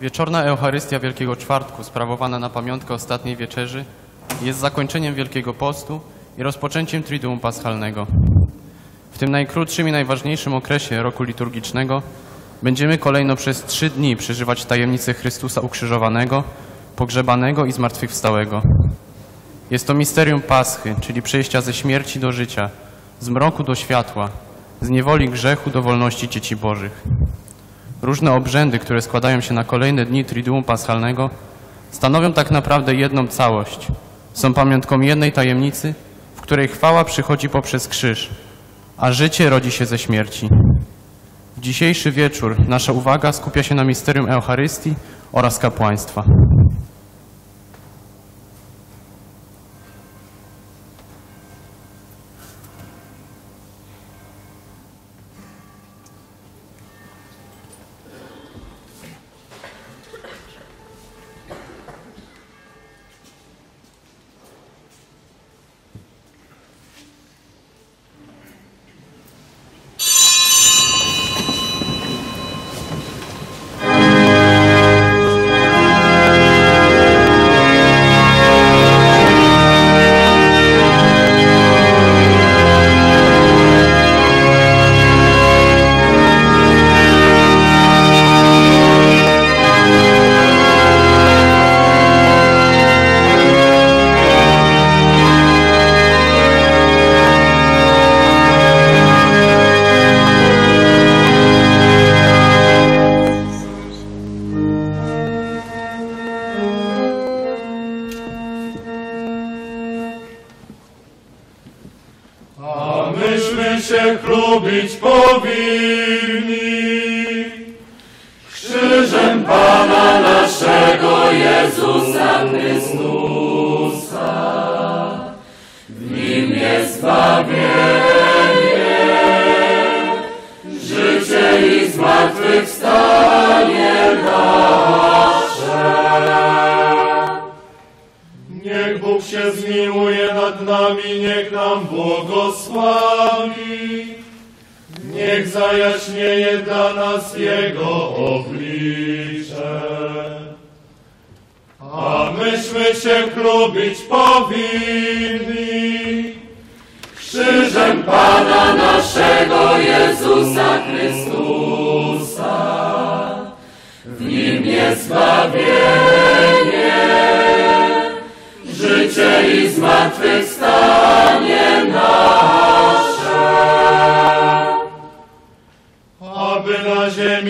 Wieczorna Eucharystia Wielkiego Czwartku, sprawowana na pamiątkę ostatniej wieczerzy, jest zakończeniem Wielkiego Postu i rozpoczęciem Triduum Paschalnego. W tym najkrótszym i najważniejszym okresie roku liturgicznego będziemy kolejno przez trzy dni przeżywać tajemnicę Chrystusa ukrzyżowanego, pogrzebanego i zmartwychwstałego. Jest to misterium Paschy, czyli przejścia ze śmierci do życia, z mroku do światła, z niewoli grzechu do wolności dzieci Bożych. Różne obrzędy, które składają się na kolejne dni Triduum Paschalnego, stanowią tak naprawdę jedną całość. Są pamiątką jednej tajemnicy, w której chwała przychodzi poprzez krzyż, a życie rodzi się ze śmierci. W dzisiejszy wieczór nasza uwaga skupia się na misterium Eucharystii oraz kapłaństwa.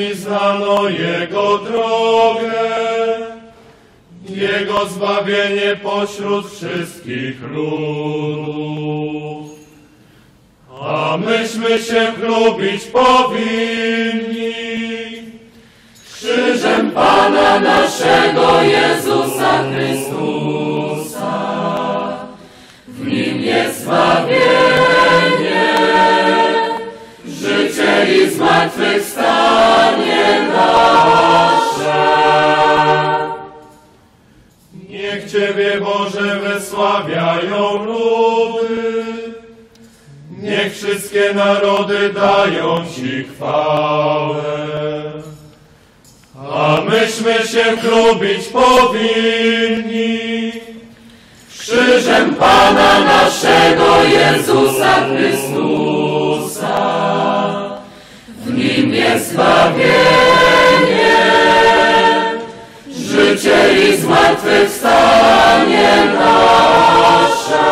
Ziemi znano Jego drogę, Jego zbawienie pośród wszystkich ludów. A myśmy się chlubić powinni krzyżem Pana naszego Jezusa Chrystusa. W Nim jest zbawienie, życie i zmartwychwstanie nasze. Niech Ciebie, Boże, wysławiają ludy, niech wszystkie narody dają Ci chwałę. A myśmy się chlubić powinni krzyżem Pana naszego Jezusa Chrystusa. Zbawienie, życie i zmartwychwstanie nasze.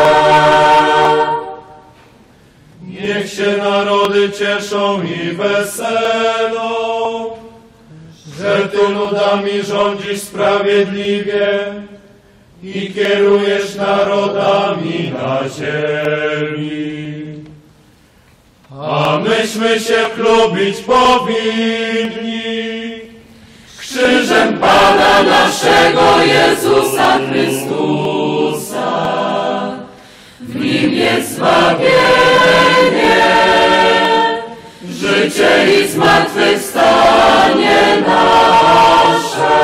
Niech się narody cieszą i weselą, że Ty ludami rządzisz sprawiedliwie i kierujesz narodami na ziemi. A myśmy się chlubić powinni krzyżem Pana naszego Jezusa Chrystusa. W Nim jest zbawienie, życie i zmartwychwstanie nasze.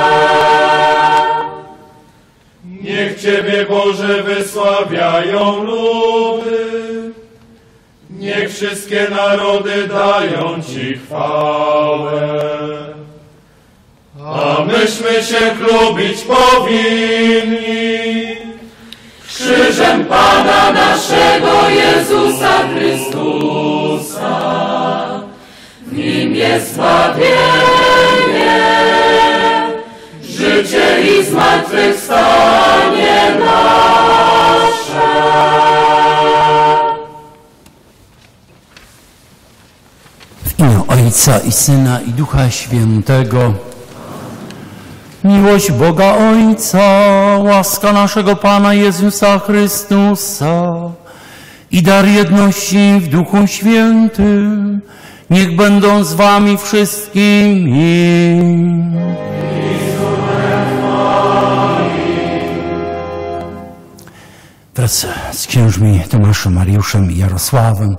Niech Ciebie, Boże, wysławiają ludy, niech wszystkie narody dają Ci chwałę. a myśmy się chlubić powinni. Krzyżem Pana naszego Jezusa Chrystusa, w Nim jest zbawienie, życie i zmartwychwstanie nasze. W imię Ojca i Syna i Ducha Świętego. Miłość Boga Ojca, łaska naszego Pana Jezusa Chrystusa i dar jedności w Duchu Świętym, niech będą z wami wszystkimi. Wraz z księżmi Tomaszem, Mariuszem i Jarosławem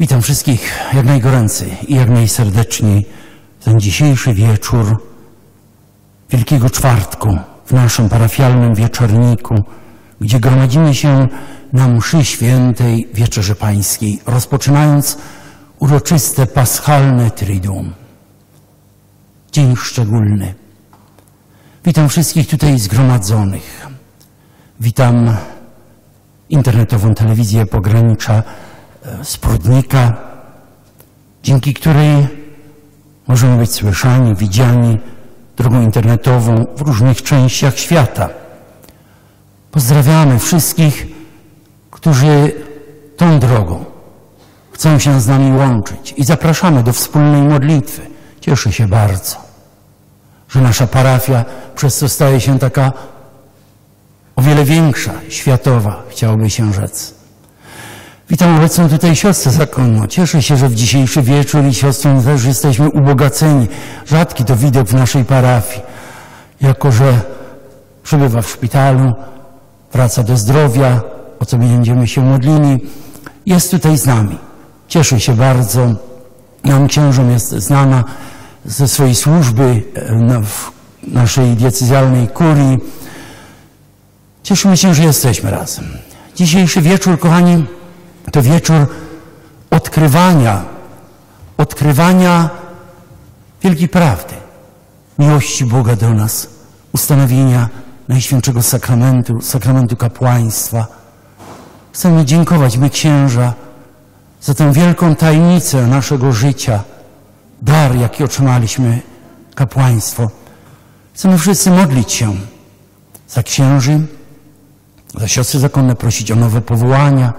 Witam wszystkich jak najgoręcej i jak najserdeczniej ten dzisiejszy wieczór Wielkiego Czwartku w naszym parafialnym wieczorniku, gdzie gromadzimy się na mszy świętej Wieczerzy Pańskiej, rozpoczynając uroczyste paschalne Triduum. Dzień szczególny. Witam wszystkich tutaj zgromadzonych. Witam internetową telewizję pogranicza Sprudnika, dzięki której możemy być słyszani, widziani drogą internetową w różnych częściach świata. Pozdrawiamy wszystkich, którzy tą drogą chcą się z nami łączyć i zapraszamy do wspólnej modlitwy. Cieszę się bardzo, że nasza parafia przez to staje się taka o wiele większa, światowa, chciałoby się rzec. Witam obecną tutaj siostrę zakonną. Cieszę się, że w dzisiejszy wieczór i siostrą też jesteśmy ubogaceni. Rzadki to widok w naszej parafii. Jako, że przebywa w szpitalu, wraca do zdrowia, o co będziemy się modlili, jest tutaj z nami. Cieszę się bardzo. Nam księżom jest znana ze swojej służby w naszej diecezjalnej kurii. Cieszymy się, że jesteśmy razem. Dzisiejszy wieczór, kochani, to wieczór odkrywania, odkrywania wielkiej prawdy, miłości Boga do nas, ustanowienia Najświętszego Sakramentu, Sakramentu Kapłaństwa. Chcemy dziękować my księża za tę wielką tajemnicę naszego życia, dar, jaki otrzymaliśmy, kapłaństwo. Chcemy wszyscy modlić się za księży, za siostry zakonne, prosić o nowe powołania,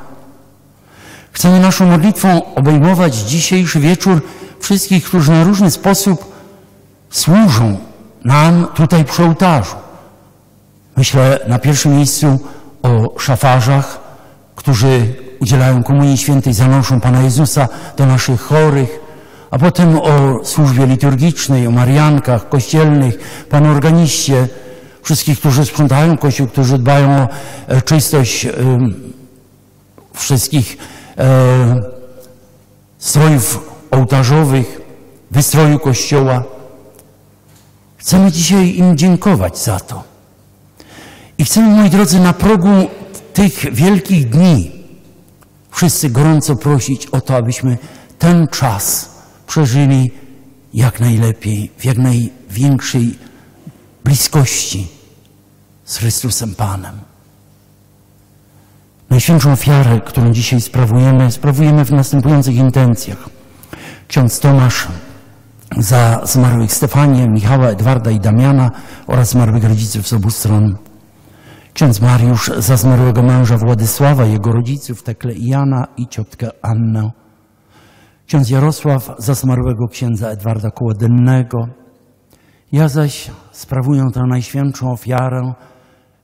Chcemy naszą modlitwą obejmować dzisiejszy wieczór wszystkich, którzy na różny sposób służą nam tutaj przy ołtarzu. Myślę na pierwszym miejscu o szafarzach, którzy udzielają Komunii Świętej, zanoszą Pana Jezusa do naszych chorych, a potem o służbie liturgicznej, o mariankach kościelnych, Panu organiście, wszystkich, którzy sprzątają Kościół, którzy dbają o czystość wszystkich e, strojów ołtarzowych, wystroju kościoła. Chcemy dzisiaj im dziękować za to. I chcemy, moi drodzy, na progu tych wielkich dni wszyscy gorąco prosić o to, abyśmy ten czas przeżyli jak najlepiej, w jak największej bliskości z Chrystusem Panem. Najświętszą ofiarę, którą dzisiaj sprawujemy, sprawujemy w następujących intencjach. Ksiądz Tomasz za zmarłych Stefanię, Michała, Edwarda i Damiana oraz zmarłych rodziców z obu stron. Ksiądz Mariusz za zmarłego męża Władysława, jego rodziców Tekle i Jana i ciotkę Annę. Ksiądz Jarosław za zmarłego księdza Edwarda Kołodennego. Ja zaś sprawuję tę najświętszą ofiarę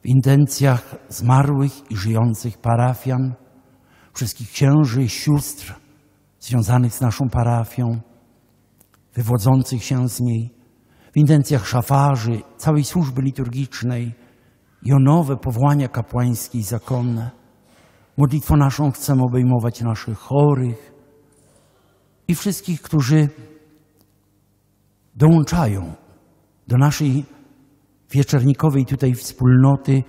intencjach zmarłych i żyjących parafian, wszystkich księży i sióstr związanych z naszą parafią, wywodzących się z niej, w intencjach szafarzy, całej służby liturgicznej i o nowe powołania kapłańskie i zakonne. Modlitwą naszą chcemy obejmować naszych chorych i wszystkich, którzy dołączają do naszej wieczornikowej tutaj wspólnoty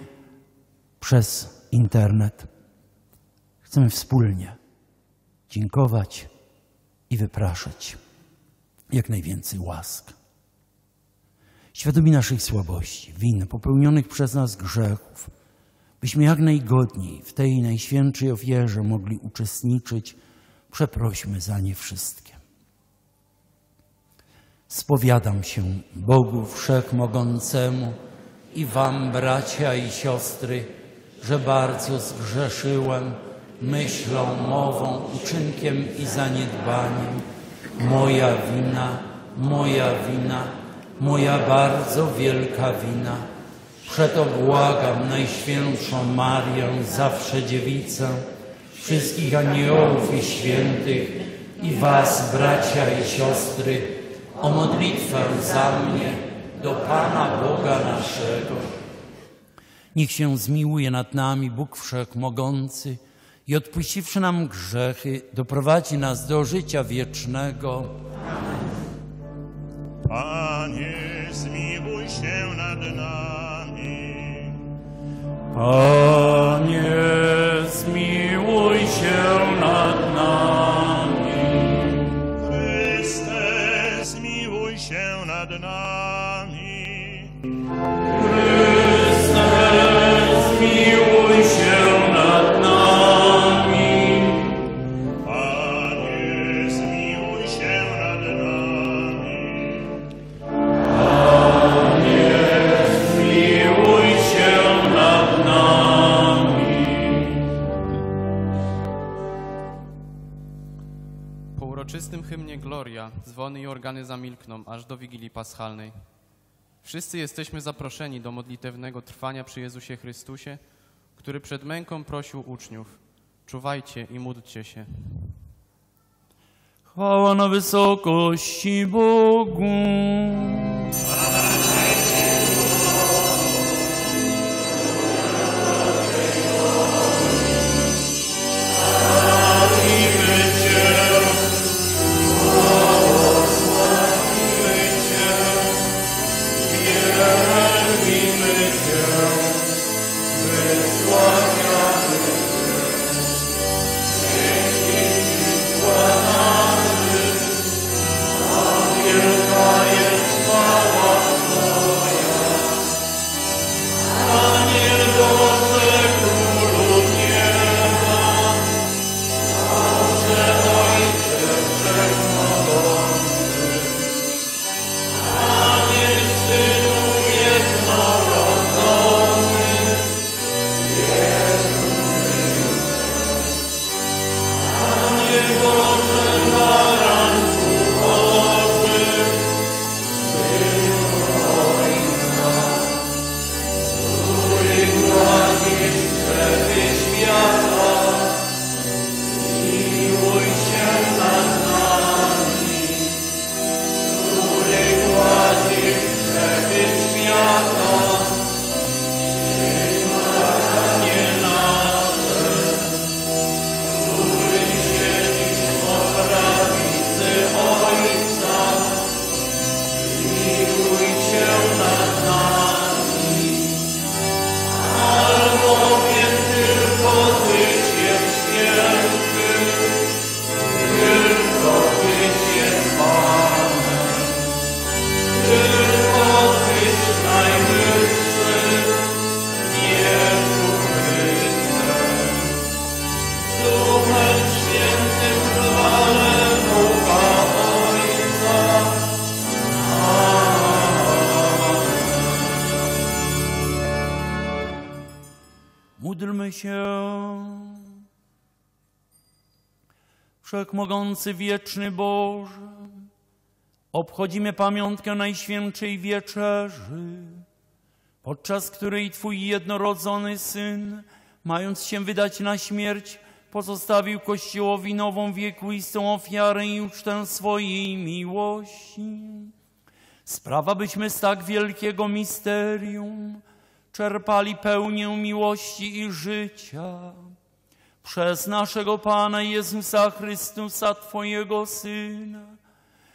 przez internet. Chcemy wspólnie dziękować i wypraszać jak najwięcej łask. świadomi naszych słabości, win, popełnionych przez nas grzechów, byśmy jak najgodniej w tej najświętszej ofierze mogli uczestniczyć, przeprośmy za nie wszystkie. Spowiadam się Bogu Wszechmogącemu i Wam, bracia i siostry, że bardzo zgrzeszyłem myślą, mową, uczynkiem i zaniedbaniem. Moja wina, moja wina, moja bardzo wielka wina. Przeto błagam Najświętszą Marię, zawsze Dziewicę, wszystkich aniołów i świętych i Was, bracia i siostry, o modlitwę za mnie do Pana Boga naszego. Niech się zmiłuje nad nami Bóg Wszechmogący i odpuściwszy nam grzechy, doprowadzi nas do życia wiecznego. Panie, zmiłuj się nad nami. Panie, zmiłuj się nad nami. Się uroczystym hymnie Gloria dzwony i organy zamilkną aż do Wigilii Paschalnej. Wszyscy jesteśmy zaproszeni do modlitewnego trwania przy Jezusie Chrystusie, który przed męką prosił uczniów: Czuwajcie i módlcie się. Chwała na wysokości Bogu. Wszechmogący wieczny Boże, obchodzimy pamiątkę Najświętszej Wieczerzy, podczas której Twój jednorodzony Syn, mając się wydać na śmierć, pozostawił Kościołowi nową wiekuistą ofiarę i ucztę swojej miłości. Sprawa, byśmy z tak wielkiego misterium czerpali pełnię miłości i życia przez naszego Pana Jezusa Chrystusa, Twojego Syna,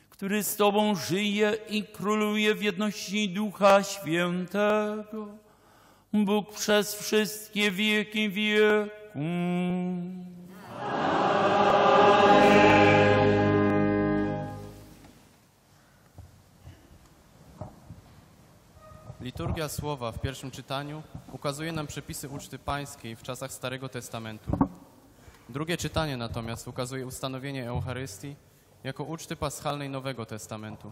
który z Tobą żyje i króluje w jedności Ducha Świętego, Bóg przez wszystkie wieki wieku. Liturgia Słowa w pierwszym czytaniu ukazuje nam przepisy uczty pańskiej w czasach Starego Testamentu. Drugie czytanie natomiast ukazuje ustanowienie Eucharystii jako uczty paschalnej Nowego Testamentu.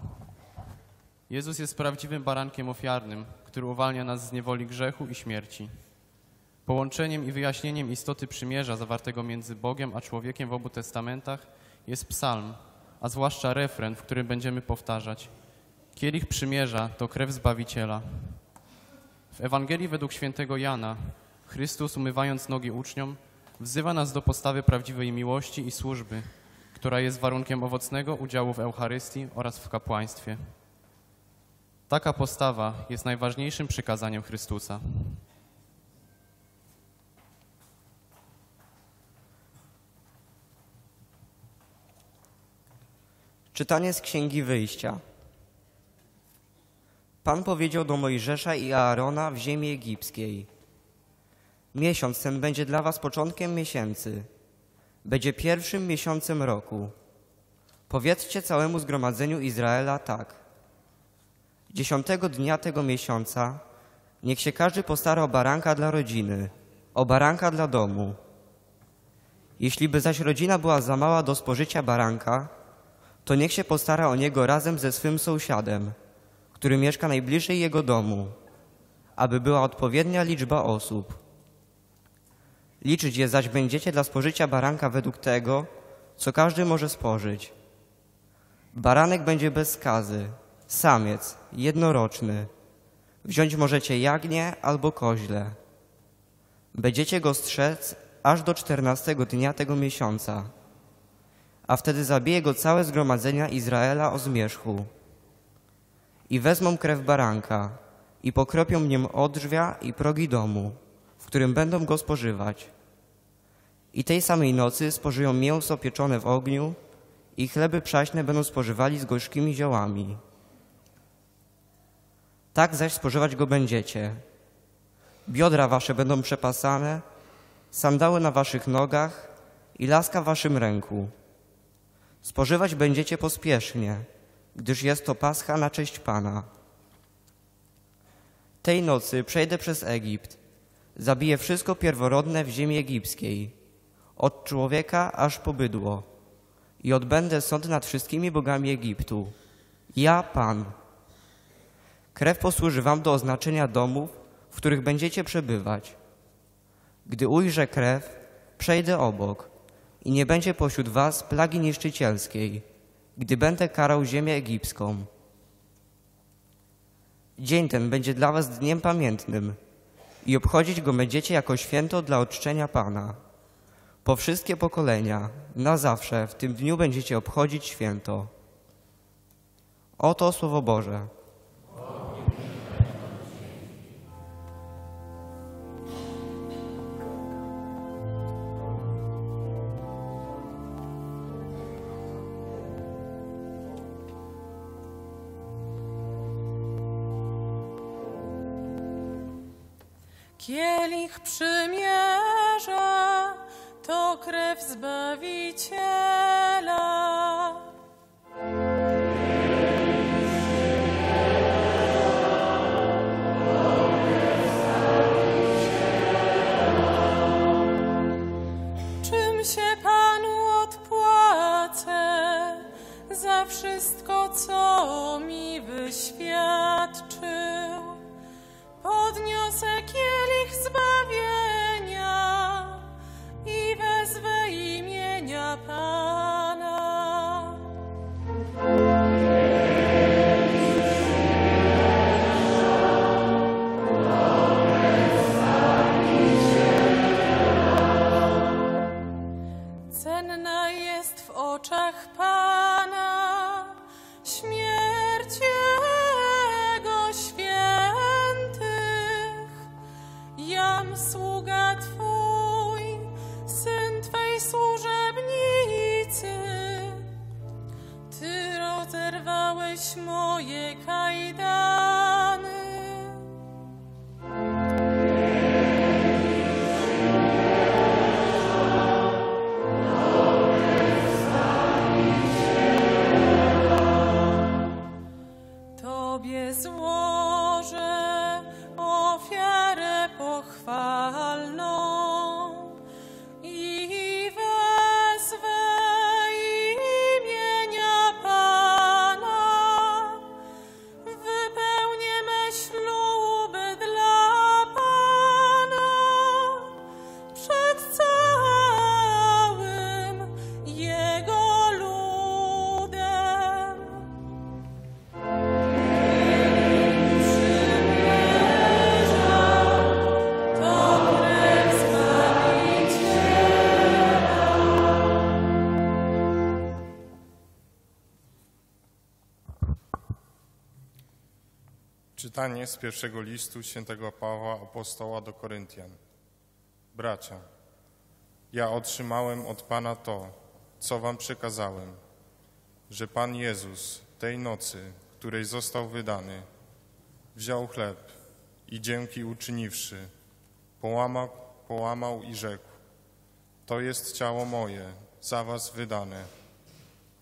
Jezus jest prawdziwym barankiem ofiarnym, który uwalnia nas z niewoli grzechu i śmierci. Połączeniem i wyjaśnieniem istoty przymierza zawartego między Bogiem a człowiekiem w obu testamentach jest psalm, a zwłaszcza refren, w którym będziemy powtarzać Kielich przymierza to krew Zbawiciela. W Ewangelii według świętego Jana Chrystus, umywając nogi uczniom, wzywa nas do postawy prawdziwej miłości i służby, która jest warunkiem owocnego udziału w Eucharystii oraz w kapłaństwie. Taka postawa jest najważniejszym przykazaniem Chrystusa. Czytanie z Księgi Wyjścia. Pan powiedział do Mojżesza i Aarona w ziemi egipskiej. Miesiąc ten będzie dla was początkiem miesięcy. Będzie pierwszym miesiącem roku. Powiedzcie całemu zgromadzeniu Izraela tak. Dziesiątego dnia tego miesiąca niech się każdy postara o baranka dla rodziny, o baranka dla domu. Jeśli by zaś rodzina była za mała do spożycia baranka, to niech się postara o niego razem ze swym sąsiadem, który mieszka najbliżej jego domu, aby była odpowiednia liczba osób. Liczyć je zaś będziecie dla spożycia baranka według tego, co każdy może spożyć. Baranek będzie bez skazy, samiec, jednoroczny. Wziąć możecie jagnię albo koźle. Będziecie go strzec aż do czternastego dnia tego miesiąca a wtedy zabije go całe zgromadzenia Izraela o zmierzchu. I wezmą krew baranka i pokropią niem odrzwia i progi domu, którym będą go spożywać. I tej samej nocy spożyją mięso pieczone w ogniu i chleby przaśne będą spożywali z gorzkimi ziołami. Tak zaś spożywać go będziecie. Biodra wasze będą przepasane, sandały na waszych nogach i laska w waszym ręku. Spożywać będziecie pospiesznie, gdyż jest to pascha na cześć Pana. Tej nocy przejdę przez Egipt, zabiję wszystko pierworodne w ziemi egipskiej, od człowieka aż po bydło i odbędę sąd nad wszystkimi bogami Egiptu. Ja, Pan. Krew posłuży wam do oznaczenia domów, w których będziecie przebywać. Gdy ujrzę krew, przejdę obok i nie będzie pośród was plagi niszczycielskiej, gdy będę karał ziemię egipską. Dzień ten będzie dla was dniem pamiętnym i obchodzić go będziecie jako święto dla odczczenia Pana. Po wszystkie pokolenia, na zawsze w tym dniu będziecie obchodzić święto. Oto Słowo Boże. Kielich przymierza to krew Zbawiciela. Czym się Panu odpłacę za wszystko, co mi を描いた Czytanie z pierwszego listu świętego Pawła apostoła do Koryntian. Bracia, ja otrzymałem od Pana to, co wam przekazałem, że Pan Jezus tej nocy, której został wydany, wziął chleb i dzięki uczyniwszy, połamał, połamał i rzekł: To jest ciało moje, za was wydane.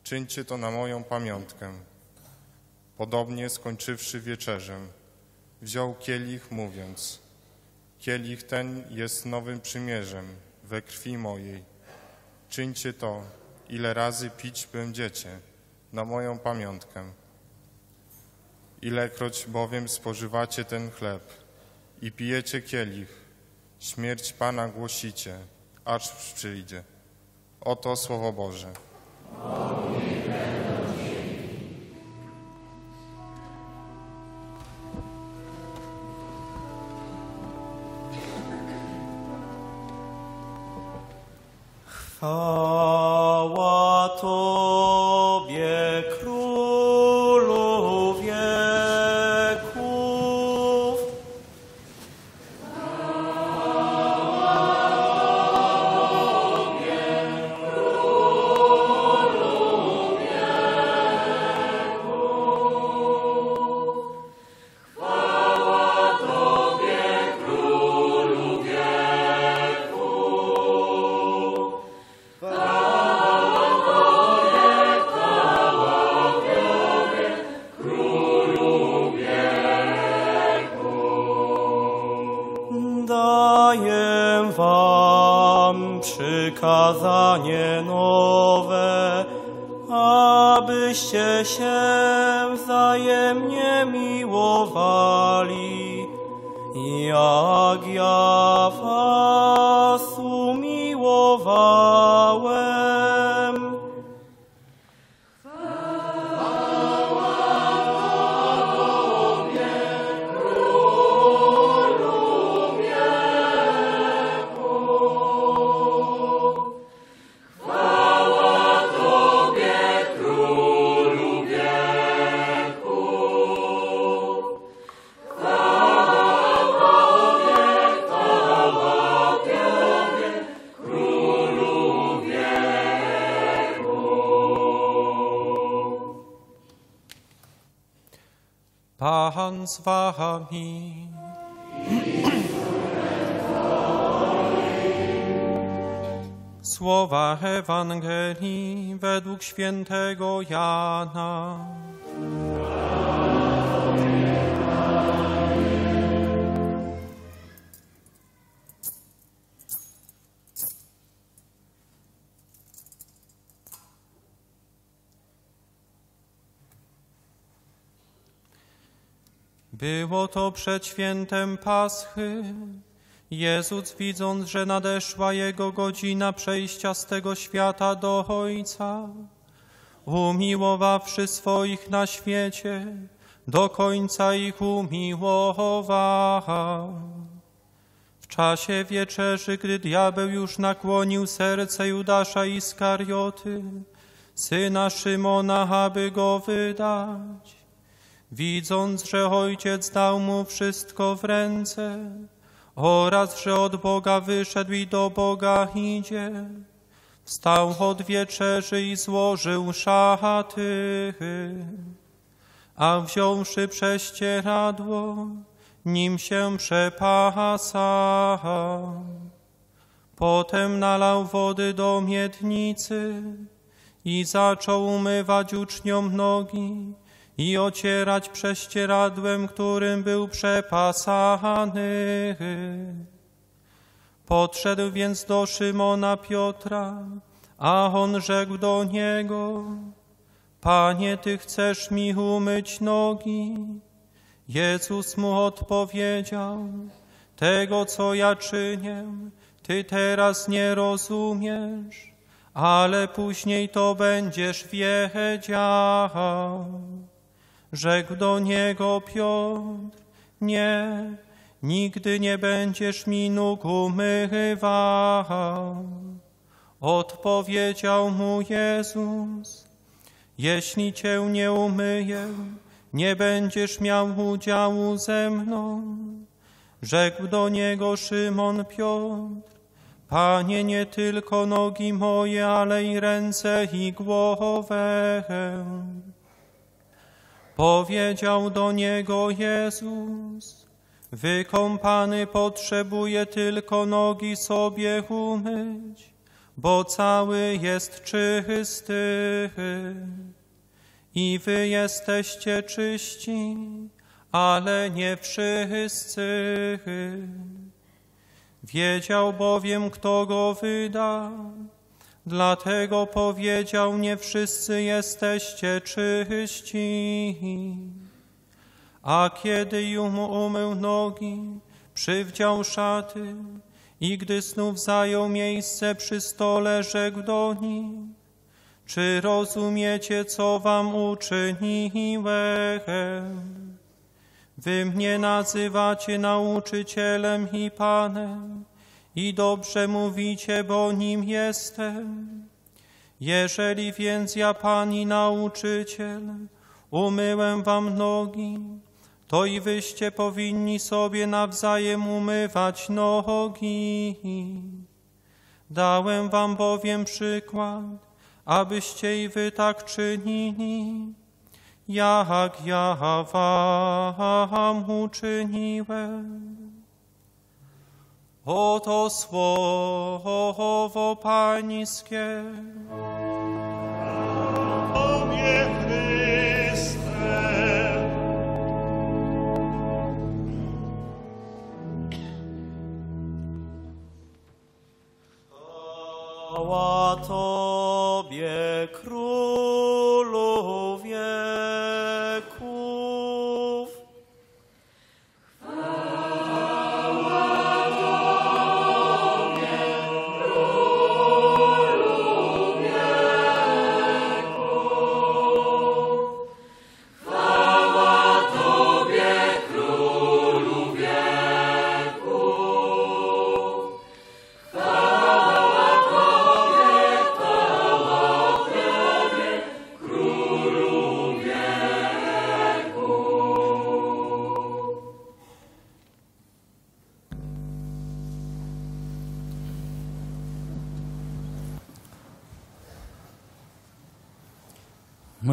Czyńcie to na moją pamiątkę. Podobnie skończywszy wieczerzę, wziął kielich, mówiąc: Kielich ten jest nowym przymierzem we krwi mojej. Czyńcie to, ile razy pić będziecie, na moją pamiątkę. Ilekroć bowiem spożywacie ten chleb i pijecie kielich, śmierć Pana głosicie, aż przyjdzie. Oto Słowo Boże. Chwała Tobie, abyście się wzajemnie miłowali, jak ja Pan z wami. Słowa Ewangelii według świętego Jana. Było to przed świętem Paschy. Jezus, widząc, że nadeszła Jego godzina przejścia z tego świata do Ojca, umiłowawszy swoich na świecie, do końca ich umiłował. W czasie wieczerzy, gdy diabeł już nakłonił serce Judasza Iskarioty, syna Szymona, aby go wydać, widząc, że ojciec dał mu wszystko w ręce oraz że od Boga wyszedł i do Boga idzie, wstał od wieczerzy i złożył szaty, a wziąwszy prześcieradło, nim się przepasał. Potem nalał wody do miednicy i zaczął umywać uczniom nogi i ocierać prześcieradłem, którym był przepasany. Podszedł więc do Szymona Piotra, a on rzekł do niego, Panie, Ty chcesz mi umyć nogi? Jezus mu odpowiedział, tego, co ja czynię, Ty teraz nie rozumiesz, ale później to będziesz wiedział. Rzekł do niego Piotr, nie, nigdy nie będziesz mi nóg umywał. Odpowiedział mu Jezus, jeśli cię nie umyję, nie będziesz miał udziału ze mną. Rzekł do niego Szymon Piotr, Panie, nie tylko nogi moje, ale i ręce i głowę. Powiedział do niego Jezus, wykąpany potrzebuje tylko nogi sobie umyć, bo cały jest czysty. I wy jesteście czyści, ale nie wszyscy. Wiedział bowiem, kto go wyda, dlatego powiedział, nie wszyscy jesteście czyści. A kiedy jemu umył nogi, przywdział szaty i gdy znów zajął miejsce przy stole, rzekł do nich, czy rozumiecie, co wam uczyniłem? Wy mnie nazywacie nauczycielem i panem i dobrze mówicie, bo nim jestem. Jeżeli więc ja, pan i nauczyciel, umyłem wam nogi, to i wyście powinni sobie nawzajem umywać nogi. Dałem wam bowiem przykład, abyście i wy tak czynili, jak ja wam uczyniłem. Oto słowo Pańskie. Tobie Chryste. Chwała Tobie, Królu wieków.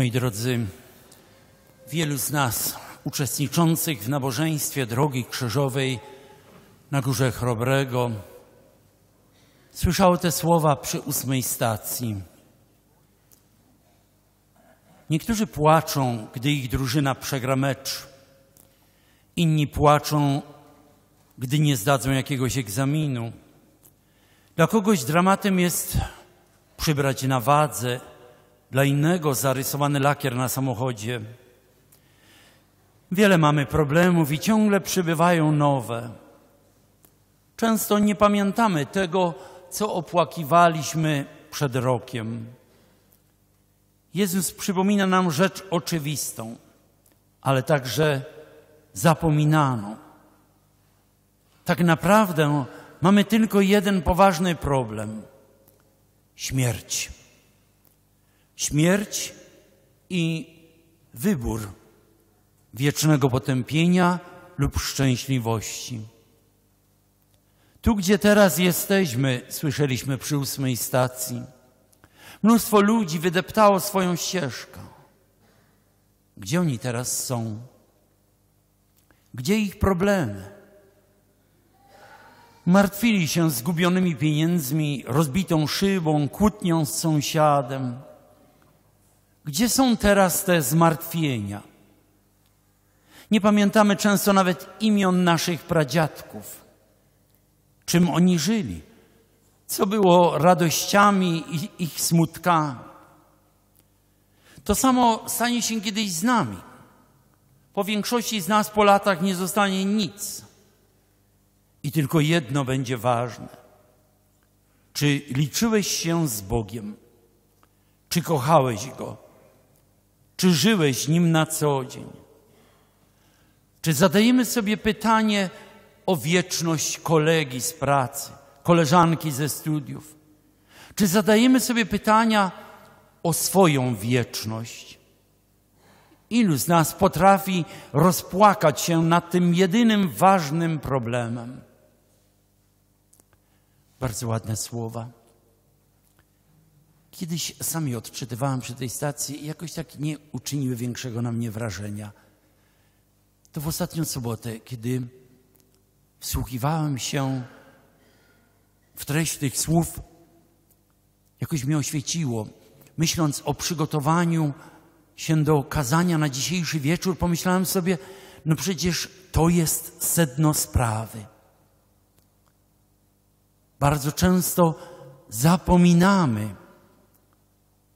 Moi drodzy, wielu z nas uczestniczących w nabożeństwie Drogi Krzyżowej na Górze Chrobrego słyszało te słowa przy ósmej stacji. Niektórzy płaczą, gdy ich drużyna przegra mecz. Inni płaczą, gdy nie zdadzą jakiegoś egzaminu. Dla kogoś dramatem jest przybrać na wadze, dla innego zarysowany lakier na samochodzie. Wiele mamy problemów i ciągle przybywają nowe. Często nie pamiętamy tego, co opłakiwaliśmy przed rokiem. Jezus przypomina nam rzecz oczywistą, ale także zapominaną. Tak naprawdę mamy tylko jeden poważny problem śmierć. Śmierć i wybór wiecznego potępienia lub szczęśliwości. Tu, gdzie teraz jesteśmy, słyszeliśmy przy ósmej stacji, mnóstwo ludzi wydeptało swoją ścieżkę. Gdzie oni teraz są? Gdzie ich problemy? Martwili się zgubionymi pieniędzmi, rozbitą szybą, kłótnią z sąsiadem. Gdzie są teraz te zmartwienia? Nie pamiętamy często nawet imion naszych pradziadków. Czym oni żyli? Co było radościami i ich smutkami? To samo stanie się kiedyś z nami. Po większości z nas po latach nie zostanie nic. I tylko jedno będzie ważne. Czy liczyłeś się z Bogiem? Czy kochałeś Go? Czy żyłeś nim na co dzień? Czy zadajemy sobie pytanie o wieczność kolegi z pracy, koleżanki ze studiów? Czy zadajemy sobie pytania o swoją wieczność? Ilu z nas potrafi rozpłakać się nad tym jedynym ważnym problemem? Bardzo ładne słowa. Kiedyś sami odczytywałem przy tej stacji i jakoś tak nie uczyniły większego na mnie wrażenia. To w ostatnią sobotę, kiedy wsłuchiwałem się w treść tych słów, jakoś mnie oświeciło. Myśląc o przygotowaniu się do kazania na dzisiejszy wieczór, pomyślałem sobie, no przecież to jest sedno sprawy. Bardzo często zapominamy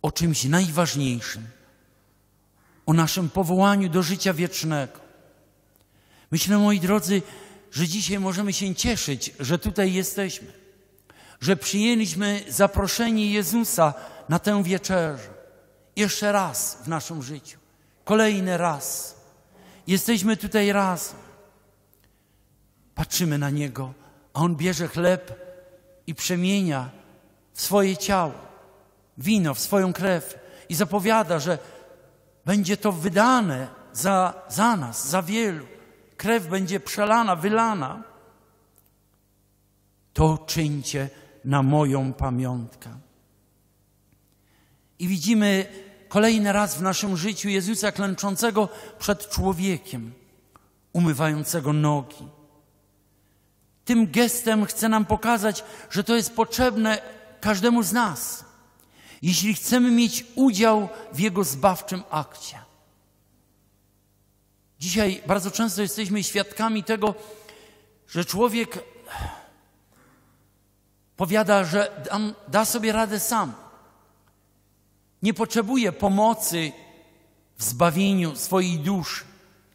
o czymś najważniejszym, o naszym powołaniu do życia wiecznego. Myślę, moi drodzy, że dzisiaj możemy się cieszyć, że tutaj jesteśmy, że przyjęliśmy zaproszenie Jezusa na tę wieczerzę. Jeszcze raz w naszym życiu, kolejny raz. Jesteśmy tutaj razem. Patrzymy na Niego, a On bierze chleb i przemienia w swoje ciało, wino, w swoją krew i zapowiada, że będzie to wydane za, za nas, za wielu. Krew będzie przelana, wylana. To czyńcie na moją pamiątkę. I widzimy kolejny raz w naszym życiu Jezusa klęczącego przed człowiekiem, umywającego nogi. Tym gestem chce nam pokazać, że to jest potrzebne każdemu z nas, jeśli chcemy mieć udział w Jego zbawczym akcie. Dzisiaj bardzo często jesteśmy świadkami tego, że człowiek powiada, że da sobie radę sam. Nie potrzebuje pomocy w zbawieniu swojej duszy.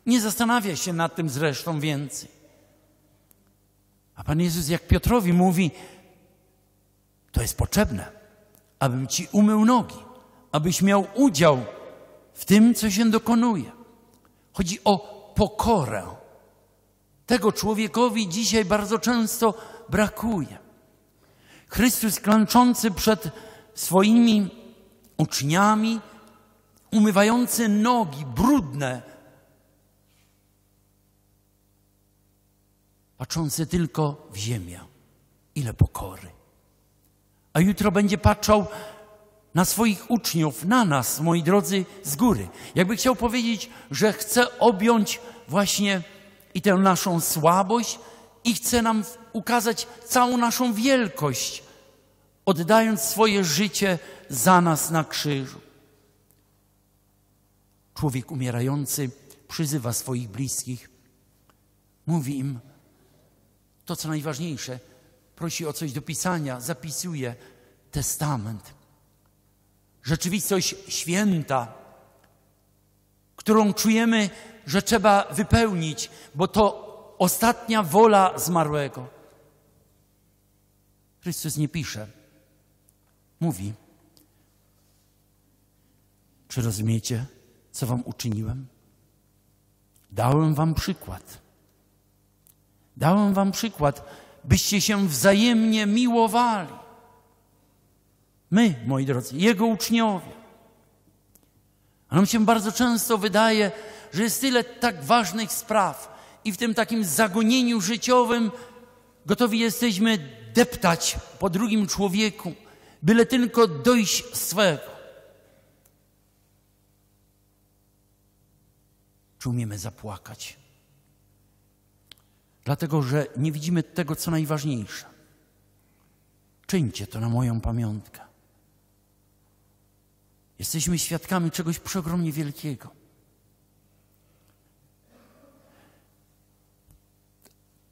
Nie zastanawia się nad tym zresztą więcej. A Pan Jezus, jak Piotrowi mówi, to jest potrzebne, abym ci umył nogi, abyś miał udział w tym, co się dokonuje. Chodzi o pokorę. Tego człowiekowi dzisiaj bardzo często brakuje. Chrystus klęczący przed swoimi uczniami, umywający nogi brudne, patrzący tylko w ziemię. Ile pokory. A jutro będzie patrzał na swoich uczniów, na nas, moi drodzy, z góry. Jakby chciał powiedzieć, że chce objąć właśnie i tę naszą słabość i chce nam ukazać całą naszą wielkość, oddając swoje życie za nas na krzyżu. Człowiek umierający przyzywa swoich bliskich, mówi im to, co najważniejsze, prosi o coś do pisania, zapisuje testament. Rzeczywistość święta, którą czujemy, że trzeba wypełnić, bo to ostatnia wola zmarłego. Chrystus nie pisze, mówi. Czy rozumiecie, co wam uczyniłem? Dałem wam przykład. Dałem wam przykład, byście się wzajemnie miłowali. My, moi drodzy, Jego uczniowie. A nam się bardzo często wydaje, że jest tyle tak ważnych spraw i w tym takim zagonieniu życiowym gotowi jesteśmy deptać po drugim człowieku, byle tylko dojść swego. Czy umiemy zapłakać? Dlatego, że nie widzimy tego, co najważniejsze. Czyńcie to na moją pamiątkę. Jesteśmy świadkami czegoś przeogromnie wielkiego.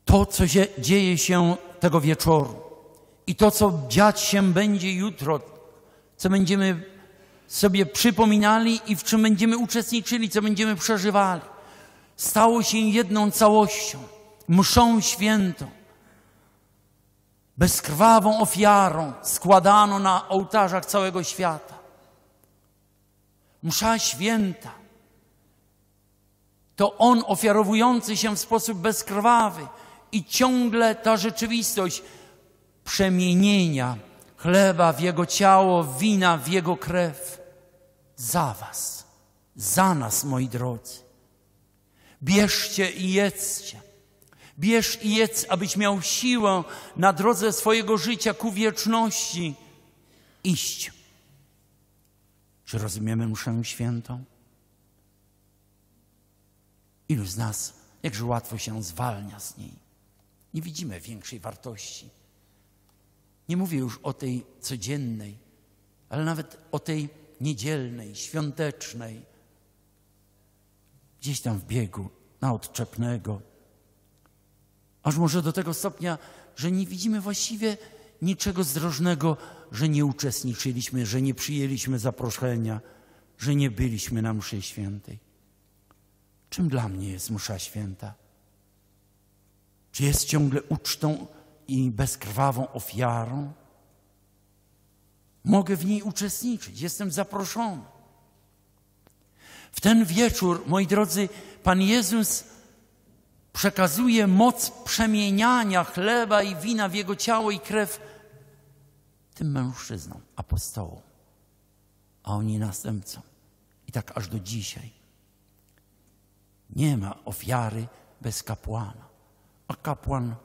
To, co się, dzieje się tego wieczoru i to, co dziać się będzie jutro, co będziemy sobie przypominali i w czym będziemy uczestniczyli, co będziemy przeżywali, stało się jedną całością, mszą świętą, bezkrwawą ofiarą składano na ołtarzach całego świata. Msza święta to On ofiarowujący się w sposób bezkrwawy i ciągle ta rzeczywistość przemienienia chleba w Jego ciało, wina w Jego krew za Was, za nas, moi drodzy. Bierzcie i jedzcie. Bierz i jedz, abyś miał siłę na drodze swojego życia ku wieczności iść. Czy rozumiemy mszę świętą? Ilu z nas, jakże łatwo się zwalnia z niej. Nie widzimy większej wartości. Nie mówię już o tej codziennej, ale nawet o tej niedzielnej, świątecznej, gdzieś tam w biegu, na odczepnego. Aż może do tego stopnia, że nie widzimy właściwie niczego zdrożnego, że nie uczestniczyliśmy, że nie przyjęliśmy zaproszenia, że nie byliśmy na mszy świętej. Czym dla mnie jest msza święta? Czy jest ciągle ucztą i bezkrwawą ofiarą? Mogę w niej uczestniczyć, jestem zaproszony. W ten wieczór, moi drodzy, Pan Jezus przekazuje moc przemieniania chleba i wina w Jego ciało i krew tym mężczyznom, apostołom, a oni następcom. I tak aż do dzisiaj. Nie ma ofiary bez kapłana, a kapłan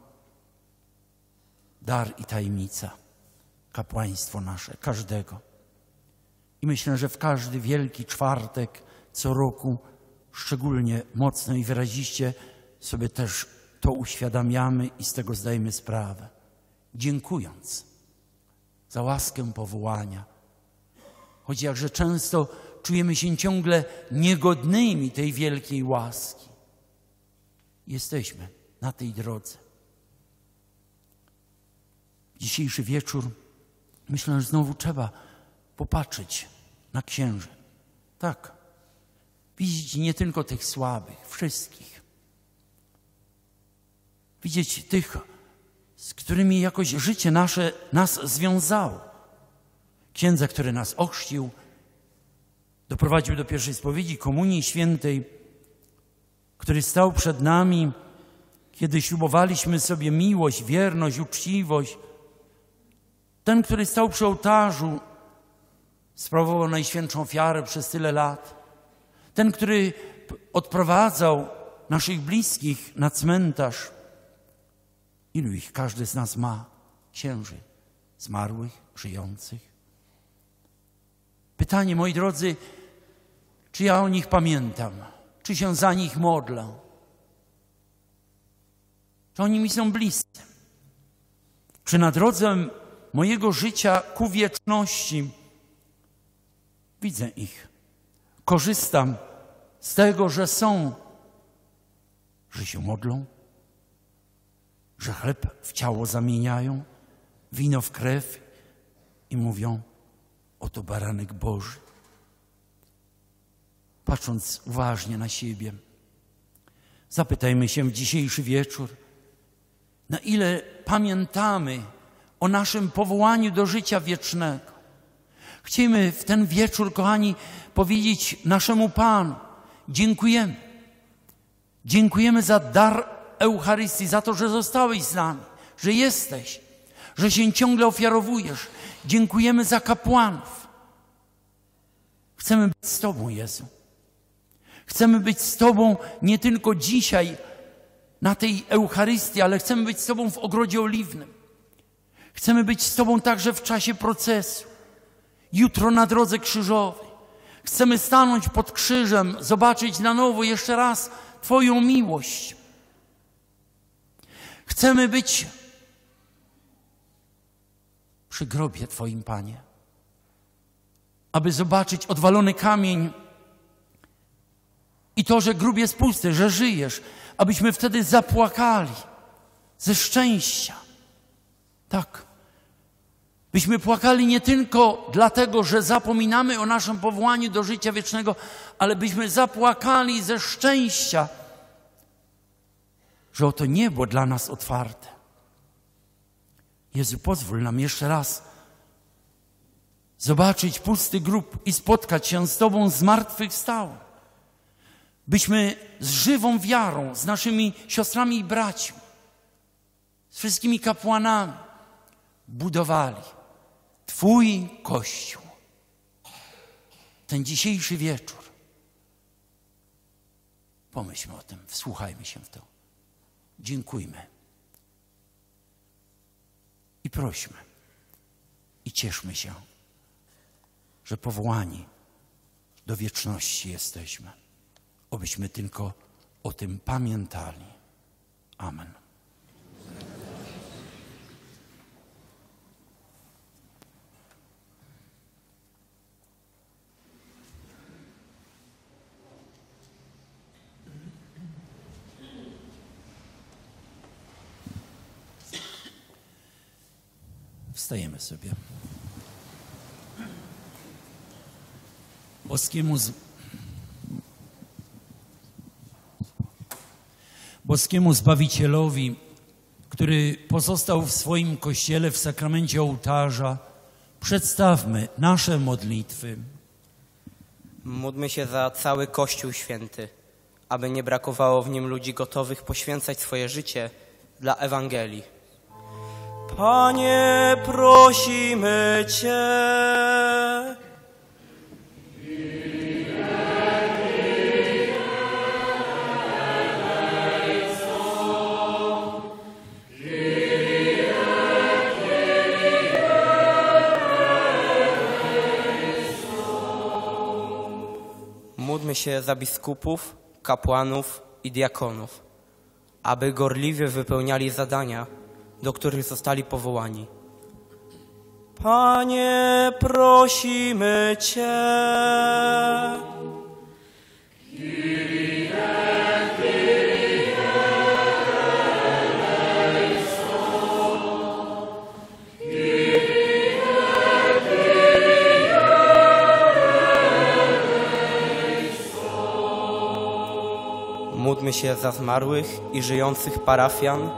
dar i tajemnica, kapłaństwo nasze, każdego. I myślę, że w każdy wielki czwartek co roku szczególnie mocno i wyraziście sobie też to uświadamiamy i z tego zdajemy sprawę. Dziękując za łaskę powołania, choć jakże często czujemy się ciągle niegodnymi tej wielkiej łaski. Jesteśmy na tej drodze. Dzisiejszy wieczór myślę, że znowu trzeba popatrzeć na księży. Tak. Widzieć nie tylko tych słabych, wszystkich. Widzieć tych, z którymi jakoś życie nasze nas związało. Księdza, który nas ochrzcił, doprowadził do pierwszej spowiedzi Komunii Świętej, który stał przed nami, kiedy ślubowaliśmy sobie miłość, wierność, uczciwość. Ten, który stał przy ołtarzu, sprawował najświętszą ofiarę przez tyle lat. Ten, który odprowadzał naszych bliskich na cmentarz. Ilu ich każdy z nas ma? Księży, zmarłych, żyjących. Pytanie, moi drodzy, czy ja o nich pamiętam? Czy się za nich modlę? Czy oni mi są bliscy? Czy na drodze mojego życia ku wieczności widzę ich? Korzystam z tego, że są, że się modlą, że chleb w ciało zamieniają, wino w krew i mówią: Oto baranek Boży patrząc uważnie na siebie. Zapytajmy się w dzisiejszy wieczór, na ile pamiętamy o naszym powołaniu do życia wiecznego. Chcemy w ten wieczór, kochani, powiedzieć naszemu Panu: dziękujemy. Dziękujemy za dar Eucharystii, za to, że zostałeś z nami, że jesteś, że się ciągle ofiarowujesz. Dziękujemy za kapłanów. Chcemy być z Tobą, Jezu. Chcemy być z Tobą nie tylko dzisiaj na tej Eucharystii, ale chcemy być z Tobą w ogrodzie oliwnym. Chcemy być z Tobą także w czasie procesu. Jutro na drodze krzyżowej. Chcemy stanąć pod krzyżem, zobaczyć na nowo jeszcze raz Twoją miłość. Chcemy być przy grobie Twoim, Panie, aby zobaczyć odwalony kamień i to, że grób jest pusty, że żyjesz, abyśmy wtedy zapłakali ze szczęścia. Tak. Byśmy płakali nie tylko dlatego, że zapominamy o naszym powołaniu do życia wiecznego, ale byśmy zapłakali ze szczęścia, że oto niebo dla nas otwarte. Jezu, pozwól nam jeszcze raz zobaczyć pusty grób i spotkać się z Tobą zmartwychwstałym byśmy z żywą wiarą, z naszymi siostrami i braćmi, z wszystkimi kapłanami budowali Twój Kościół. Ten dzisiejszy wieczór Pomyślmy o tym, wsłuchajmy się w to. Dziękujmy. I prośmy. I cieszmy się, że powołani do wieczności jesteśmy. Obyśmy tylko o tym pamiętali. Amen. Wstajemy sobie. Boskiemu, z... Boskiemu Zbawicielowi, który pozostał w swoim kościele w sakramencie ołtarza, przedstawmy nasze modlitwy. Módlmy się za cały Kościół Święty, aby nie brakowało w nim ludzi gotowych poświęcać swoje życie dla Ewangelii. Panie, prosimy Cię. Módlmy się za biskupów, kapłanów i diakonów, aby gorliwie wypełniali zadania, do których zostali powołani. Panie, prosimy Cię. Módlmy się za zmarłych i żyjących parafian,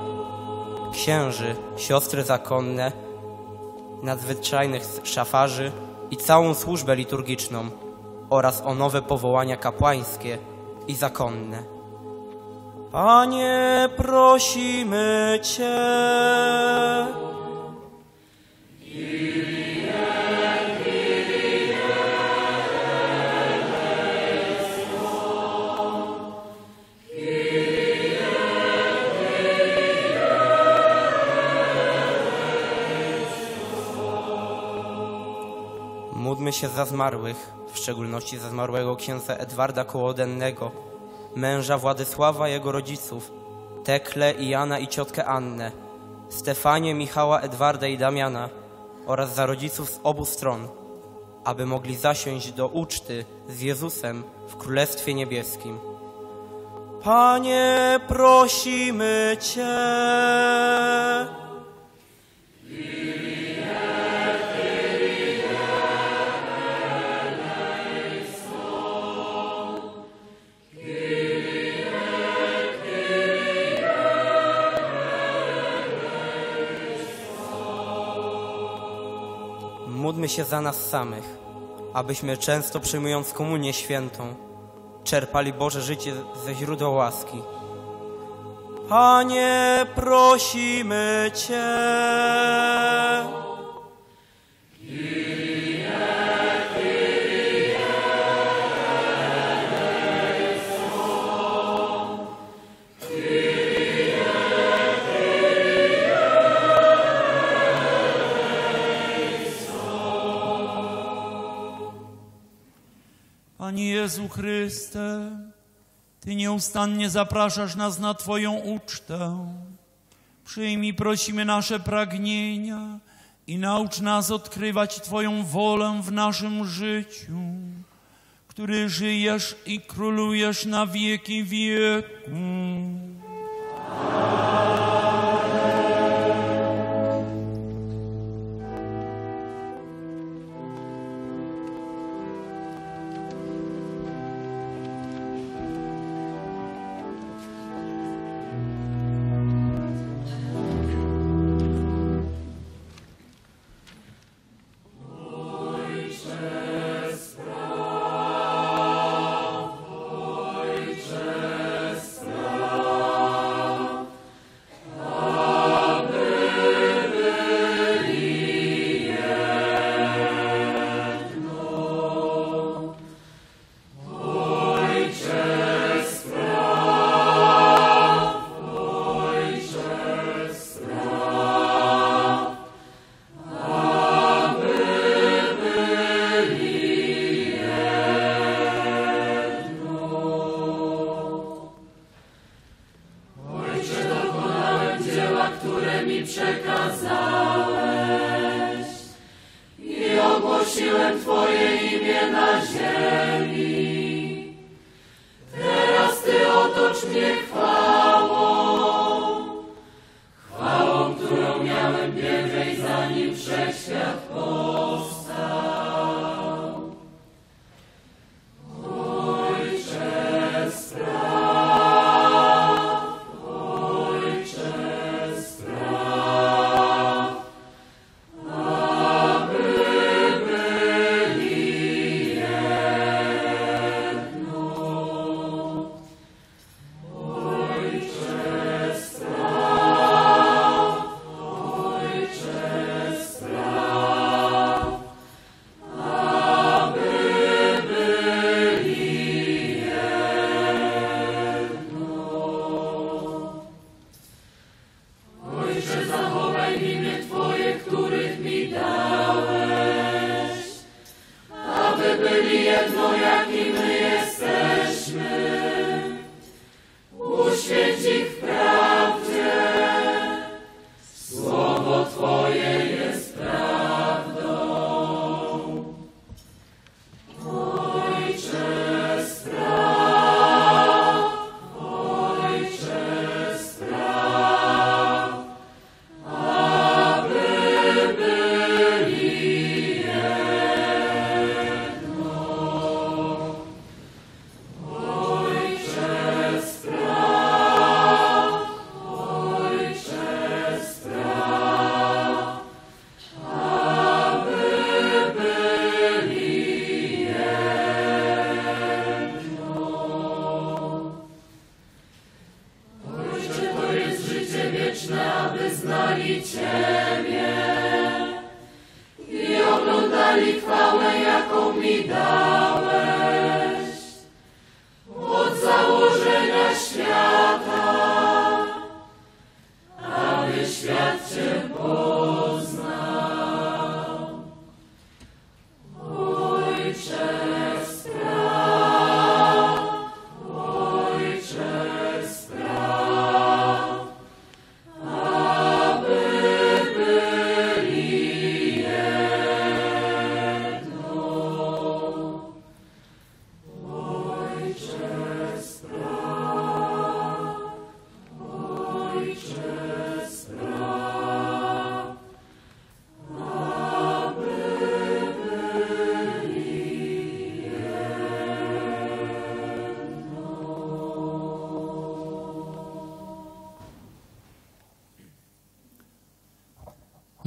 księży, siostry zakonne, nadzwyczajnych szafarzy i całą służbę liturgiczną oraz o nowe powołania kapłańskie i zakonne. Panie, prosimy Cię. Módlmy się za zmarłych, w szczególności za zmarłego księdza Edwarda Kołodennego, męża Władysława jego rodziców, Tekle i Jana i ciotkę Annę, Stefanie, Michała, Edwarda i Damiana oraz za rodziców z obu stron, aby mogli zasiąść do uczty z Jezusem w Królestwie Niebieskim. Panie, prosimy Cię. Się za nas samych, abyśmy często przyjmując komunię świętą, czerpali Boże życie ze źródła łaski. Panie, prosimy Cię. Jezu Chryste, Ty nieustannie zapraszasz nas na Twoją ucztę. Przyjmij, prosimy, nasze pragnienia i naucz nas odkrywać Twoją wolę w naszym życiu, który żyjesz i królujesz na wieki wieku.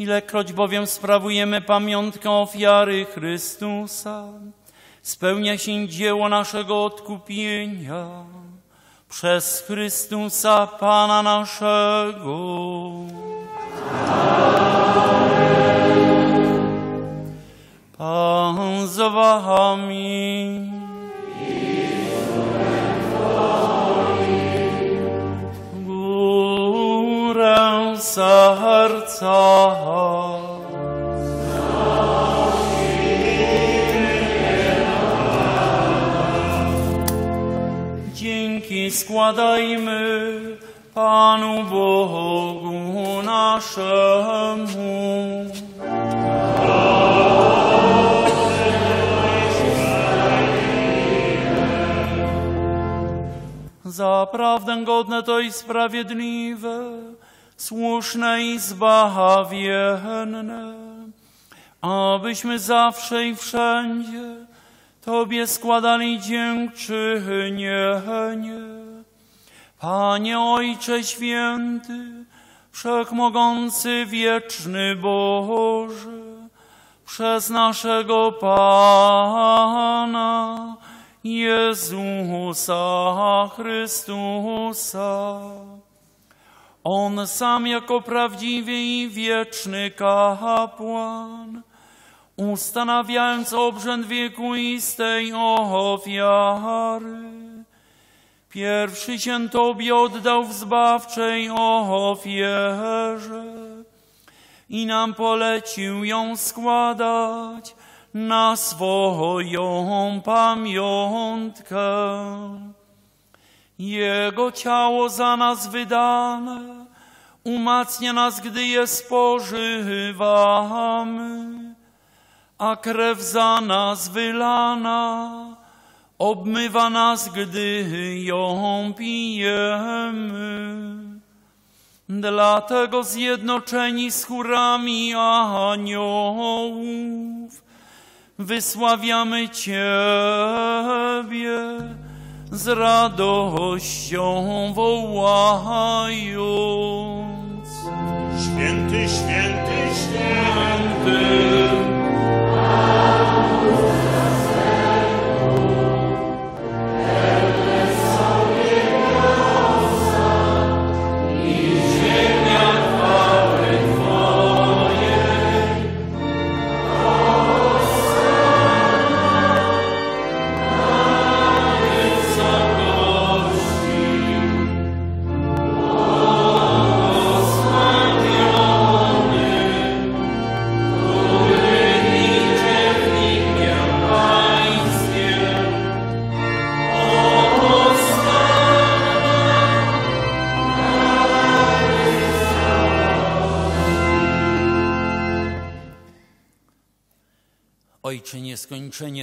ilekroć bowiem sprawujemy pamiątkę ofiary Chrystusa, spełnia się dzieło naszego odkupienia przez Chrystusa Pana naszego. Pan z wami. Serca. Dzięki składajmy Panu Bogu naszemu. Zaprawdę godne to i sprawiedliwe, słuszne i zbawienne, abyśmy zawsze i wszędzie Tobie składali dziękczynienie. Panie Ojcze Święty, Wszechmogący, Wieczny Boże, przez naszego Pana Jezusa Chrystusa. On sam jako prawdziwy i wieczny kapłan, ustanawiając obrzęd wiekuistej ofiary, pierwszy się Tobie oddał w zbawczej ofierze i nam polecił ją składać na swoją pamiątkę. Jego ciało za nas wydane umacnia nas, gdy je spożywamy, a krew za nas wylana obmywa nas, gdy ją pijemy. Dlatego zjednoczeni z chórami aniołów wysławiamy Ciebie z radością wołając. Święty, święty, święty.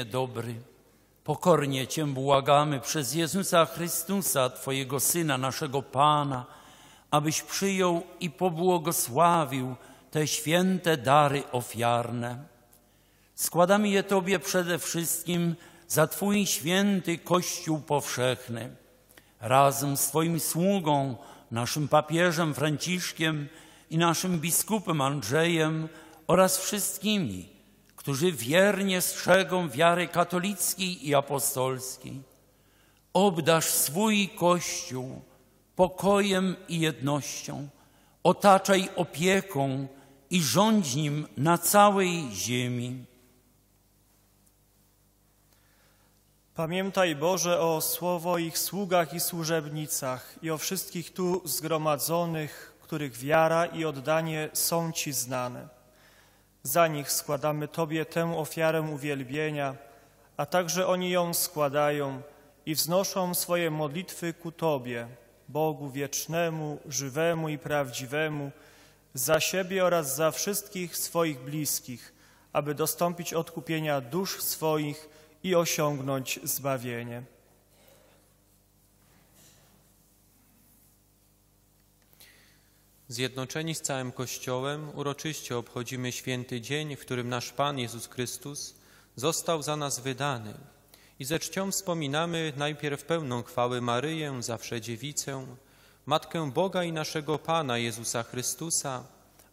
Dobry, pokornie Cię błagamy przez Jezusa Chrystusa, Twojego Syna, naszego Pana, abyś przyjął i pobłogosławił te święte dary ofiarne. Składamy je Tobie przede wszystkim za Twój święty Kościół powszechny. Razem z Twoim sługą, naszym papieżem Franciszkiem i naszym biskupem Andrzejem oraz wszystkimi, którzy wiernie strzegą wiary katolickiej i apostolskiej. Obdasz swój Kościół pokojem i jednością, otaczaj opieką i rządź nim na całej ziemi. Pamiętaj Boże o słowoich sługach i służebnicach i o wszystkich tu zgromadzonych, których wiara i oddanie są Ci znane. Za nich składamy Tobie tę ofiarę uwielbienia, a także oni ją składają i wznoszą swoje modlitwy ku Tobie, Bogu wiecznemu, żywemu i prawdziwemu, za siebie oraz za wszystkich swoich bliskich, aby dostąpić odkupienia dusz swoich i osiągnąć zbawienie. Zjednoczeni z całym Kościołem uroczyście obchodzimy święty dzień, w którym nasz Pan Jezus Chrystus został za nas wydany. I ze czcią wspominamy najpierw pełną chwały Maryję, zawsze dziewicę, Matkę Boga i naszego Pana Jezusa Chrystusa,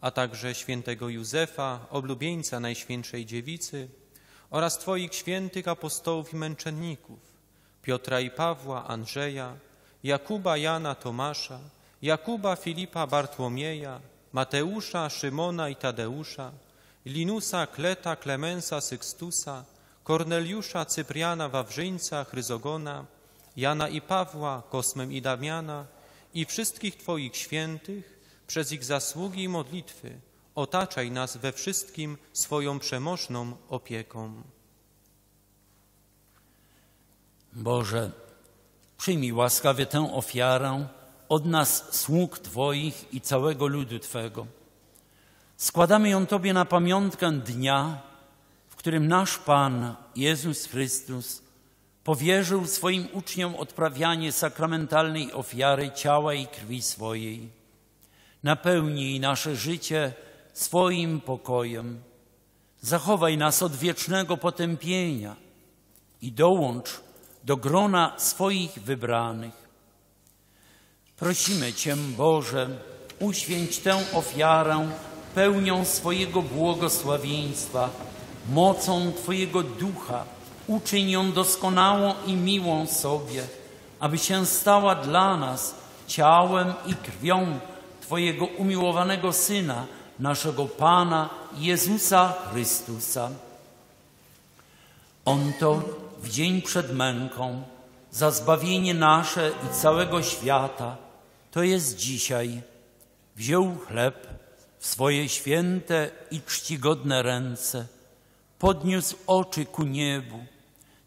a także świętego Józefa, oblubieńca Najświętszej Dziewicy oraz Twoich świętych apostołów i męczenników, Piotra i Pawła, Andrzeja, Jakuba, Jana, Tomasza, Jakuba, Filipa, Bartłomieja, Mateusza, Szymona i Tadeusza, Linusa, Kleta, Klemensa, Sykstusa, Korneliusza, Cypriana, Wawrzyńca, Chryzogona, Jana i Pawła, Kosmem i Damiana i wszystkich Twoich świętych, przez ich zasługi i modlitwy, otaczaj nas we wszystkim swoją przemożną opieką. Boże, przyjmij łaskawie tę ofiarę od nas, sług Twoich i całego ludu Twego. Składamy ją Tobie na pamiątkę dnia, w którym nasz Pan Jezus Chrystus powierzył swoim uczniom odprawianie sakramentalnej ofiary ciała i krwi swojej. Napełnij nasze życie swoim pokojem. Zachowaj nas od wiecznego potępienia i dołącz do grona swoich wybranych. Prosimy Cię, Boże, uświęć tę ofiarę pełnią swojego błogosławieństwa, mocą Twojego ducha, uczyń ją doskonałą i miłą sobie, aby się stała dla nas ciałem i krwią Twojego umiłowanego Syna, naszego Pana Jezusa Chrystusa. On to w dzień przed męką, za zbawienie nasze i całego świata, to jest dzisiaj, wziął chleb w swoje święte i czcigodne ręce, podniósł oczy ku niebu,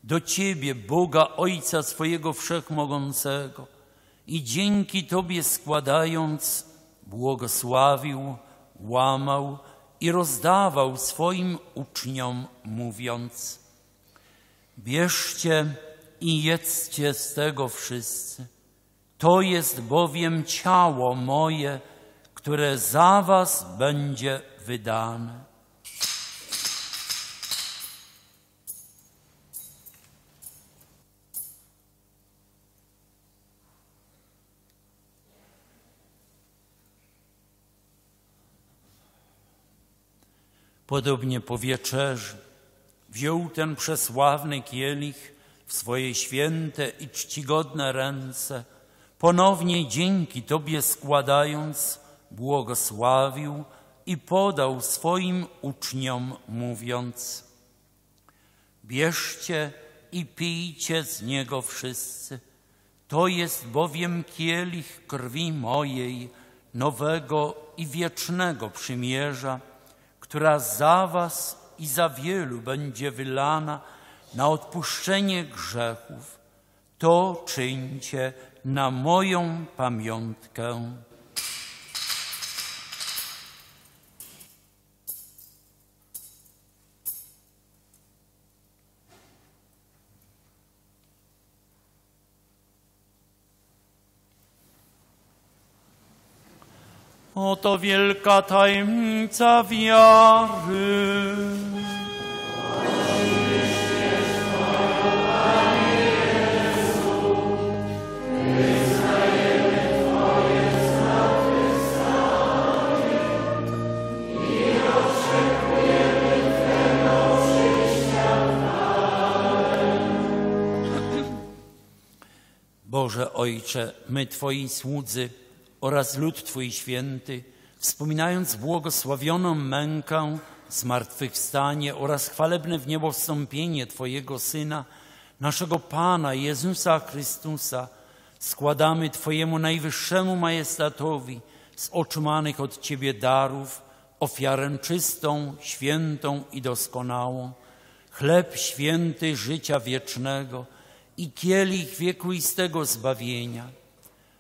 do Ciebie, Boga Ojca swojego Wszechmogącego i dzięki Tobie składając, błogosławił, łamał i rozdawał swoim uczniom, mówiąc: Bierzcie i jedzcie z tego wszyscy. To jest bowiem ciało moje, które za was będzie wydane. Podobnie po wieczerzy wziął ten przesławny kielich w swoje święte i czcigodne ręce, ponownie dzięki Tobie składając, błogosławił i podał swoim uczniom, mówiąc: Bierzcie i pijcie z niego wszyscy. To jest bowiem kielich krwi mojej, nowego i wiecznego przymierza, która za Was i za wielu będzie wylana na odpuszczenie grzechów. To czyńcie na moją pamiątkę. Oto wielka tajemnica wiary. Boże Ojcze, my Twoi słudzy oraz lud Twój święty, wspominając błogosławioną mękę, zmartwychwstanie oraz chwalebne w niebo wstąpienie Twojego Syna, naszego Pana Jezusa Chrystusa, składamy Twojemu najwyższemu majestatowi z otrzymanych od Ciebie darów ofiarę czystą, świętą i doskonałą, chleb święty życia wiecznego i kielich wiekuistego zbawienia.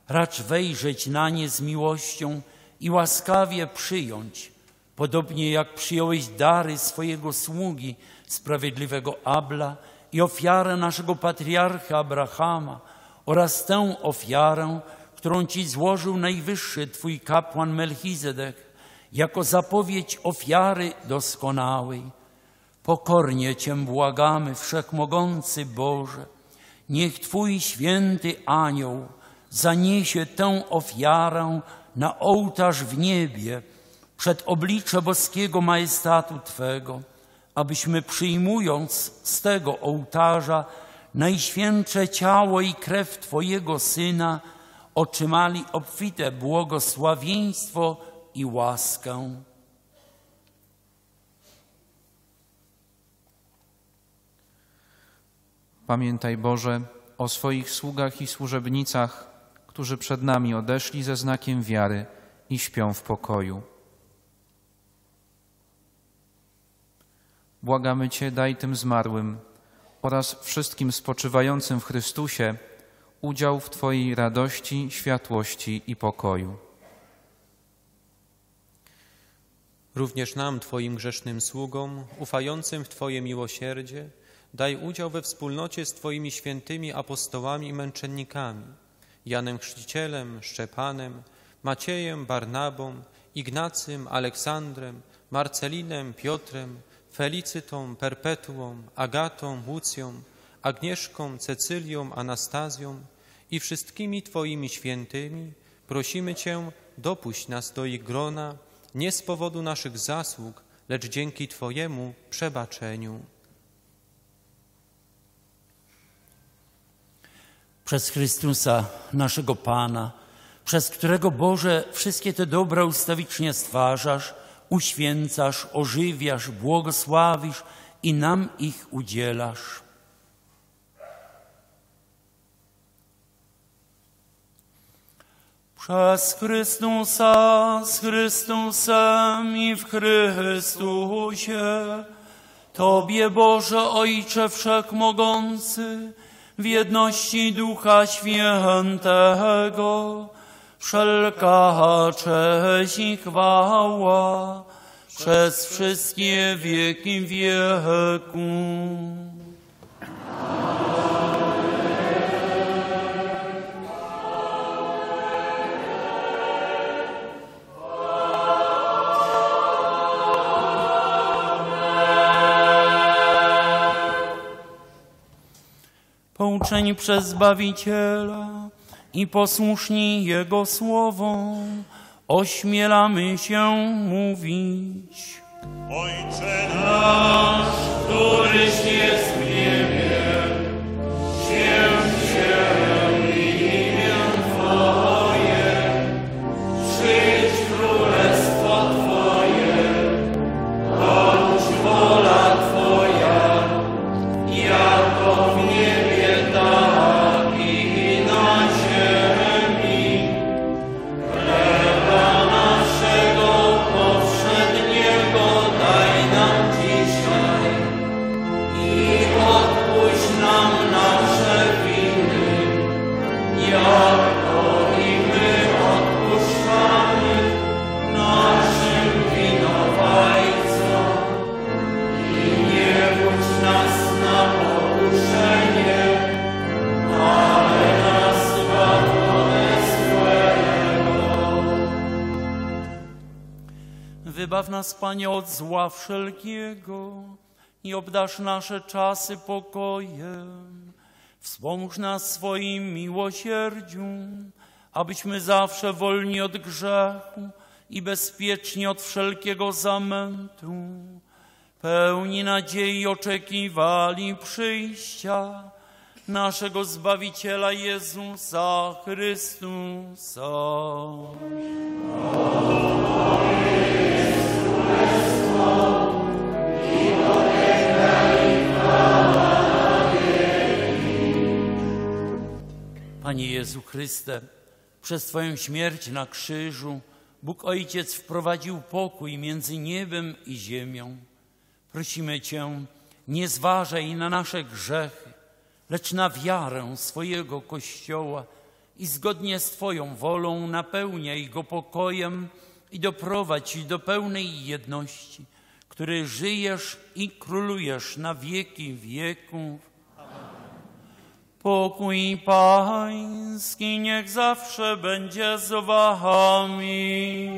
Racz wejrzeć na nie z miłością i łaskawie przyjąć, podobnie jak przyjąłeś dary swojego sługi, sprawiedliwego Abla i ofiarę naszego patriarcha Abrahama oraz tę ofiarę, którą Ci złożył najwyższy Twój kapłan Melchizedek, jako zapowiedź ofiary doskonałej. Pokornie Cię błagamy, Wszechmogący Boże, niech Twój święty anioł zaniesie tę ofiarę na ołtarz w niebie, przed oblicze boskiego majestatu Twego, abyśmy przyjmując z tego ołtarza najświętsze ciało i krew Twojego Syna, otrzymali obfite błogosławieństwo i łaskę. Pamiętaj Boże o swoich sługach i służebnicach, którzy przed nami odeszli ze znakiem wiary i śpią w pokoju. Błagamy Cię, daj tym zmarłym oraz wszystkim spoczywającym w Chrystusie udział w Twojej radości, światłości i pokoju. Również nam, Twoim grzesznym sługom, ufającym w Twoje miłosierdzie, daj udział we wspólnocie z Twoimi świętymi apostołami i męczennikami, Janem Chrzcicielem, Szczepanem, Maciejem, Barnabą, Ignacym, Aleksandrem, Marcelinem, Piotrem, Felicytą, Perpetuą, Agatą, Łucją, Agnieszką, Cecylią, Anastazją i wszystkimi Twoimi świętymi, prosimy Cię, dopuść nas do ich grona, nie z powodu naszych zasług, lecz dzięki Twojemu przebaczeniu. Przez Chrystusa, naszego Pana, przez którego Boże wszystkie te dobra ustawicznie stwarzasz, uświęcasz, ożywiasz, błogosławisz i nam ich udzielasz. Przez Chrystusa, z Chrystusem i w Chrystusie, Tobie Boże Ojcze Wszechmogący, w jedności Ducha Świętego, wszelka cześć i chwała przez wszystkie wieki wieku. Przez Zbawiciela i posłuszni Jego słowom, ośmielamy się mówić. Ojcze nasz, któryś jest w niebie, nas, Panie, od zła wszelkiego i obdasz nasze czasy pokojem. Wspomóż nas swoim miłosierdziu, abyśmy zawsze wolni od grzechu i bezpieczni od wszelkiego zamętu, pełni nadziei oczekiwali przyjścia naszego Zbawiciela Jezusa Chrystusa. Panie Jezu Chryste, przez Twoją śmierć na krzyżu Bóg Ojciec wprowadził pokój między niebem i ziemią. Prosimy Cię, nie zważaj na nasze grzechy, lecz na wiarę swojego Kościoła i zgodnie z Twoją wolą napełniaj go pokojem i doprowadź do pełnej jedności, który żyjesz i królujesz na wieki wieków. Pokój Pański niech zawsze będzie z Wami.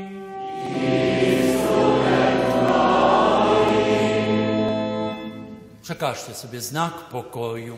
Przekażcie sobie znak pokoju.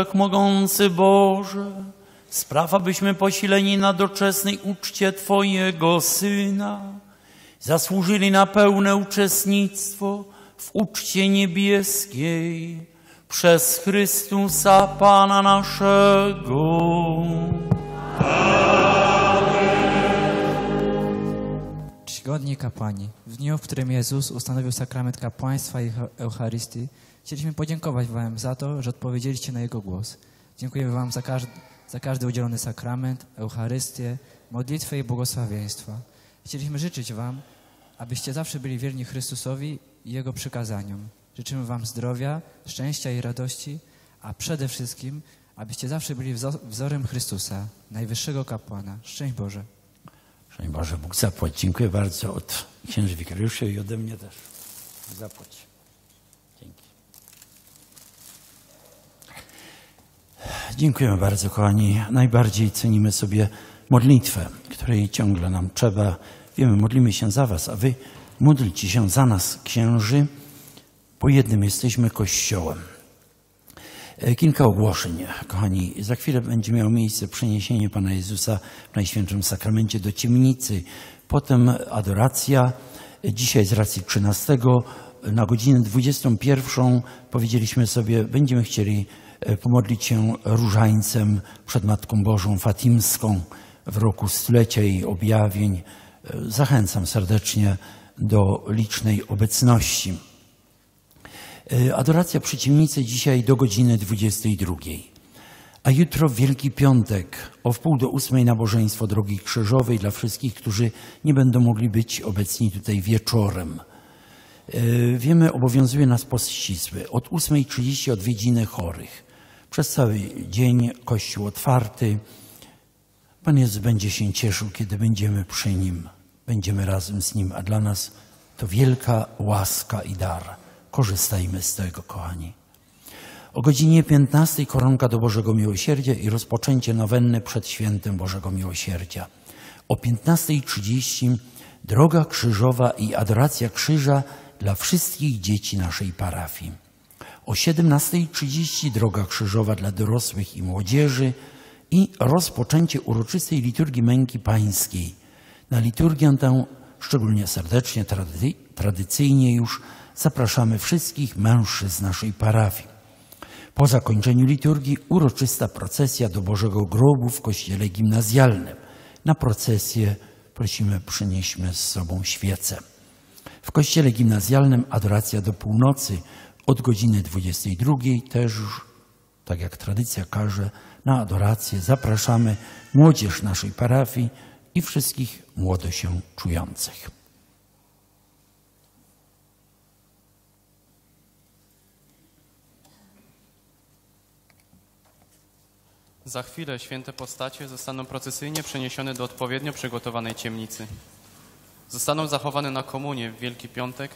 Wszechmogący Boże, spraw, abyśmy posileni na doczesnej uczcie Twojego Syna, zasłużyli na pełne uczestnictwo w uczcie niebieskiej przez Chrystusa Pana naszego. Kapłani. W dniu, w którym Jezus ustanowił sakrament kapłaństwa i Eucharystii, chcieliśmy podziękować Wam za to, że odpowiedzieliście na Jego głos. Dziękujemy Wam za każdy, za każdy udzielony sakrament, Eucharystię, modlitwę i błogosławieństwa. Chcieliśmy życzyć Wam, abyście zawsze byli wierni Chrystusowi i Jego przykazaniom. Życzymy Wam zdrowia, szczęścia i radości, a przede wszystkim, abyście zawsze byli wzorem Chrystusa, najwyższego kapłana. Szczęść Boże. Panie Boże, Bóg zapłać. Dziękuję bardzo od księży wikariuszy i ode mnie też. Zapłać. Dzięki. Dziękujemy bardzo, kochani. Najbardziej cenimy sobie modlitwę, której ciągle nam trzeba. Wiemy, modlimy się za was, a wy modlcie się za nas, księży, bo jednym jesteśmy Kościołem. E, Kilka ogłoszeń, kochani. Za chwilę będzie miało miejsce przeniesienie Pana Jezusa w Najświętszym Sakramencie do ciemnicy. Potem adoracja. Dzisiaj z racji 13 na godzinę 21 powiedzieliśmy sobie, będziemy chcieli e, pomodlić się różańcem przed Matką Bożą Fatimską w roku stulecia jej objawień. E, Zachęcam serdecznie do licznej obecności. E, Adoracja przy dzisiaj do godziny 22. A jutro w Wielki Piątek o wpół do ósmej nabożeństwo Drogi Krzyżowej dla wszystkich, którzy nie będą mogli być obecni tutaj wieczorem. E, Wiemy, obowiązuje nas post ścisły. Od 8.30 odwiedziny chorych. Przez cały dzień kościół otwarty. Pan Jezus będzie się cieszył, kiedy będziemy przy Nim. Będziemy razem z Nim, a dla nas to wielka łaska i dar. Korzystajmy z tego, kochani. O godzinie 15 koronka do Bożego Miłosierdzia i rozpoczęcie nowenny przed świętem Bożego Miłosierdzia. O 15.30 droga krzyżowa i adoracja krzyża dla wszystkich dzieci naszej parafii. O 17.30 droga krzyżowa dla dorosłych i młodzieży i rozpoczęcie uroczystej liturgii męki pańskiej. Na liturgię tę szczególnie serdecznie, trady, tradycyjnie już zapraszamy wszystkich mężczyzn naszej parafii. Po zakończeniu liturgii uroczysta procesja do Bożego Grobu w kościele gimnazjalnym. Na procesję prosimy przynieśmy z sobą świecę. W kościele gimnazjalnym adoracja do północy od godziny 22 też już, tak jak tradycja każe, na adorację zapraszamy młodzież naszej parafii i wszystkich młodo się czujących. Za chwilę święte postacie zostaną procesyjnie przeniesione do odpowiednio przygotowanej ciemnicy. Zostaną zachowane na komunie w Wielki Piątek,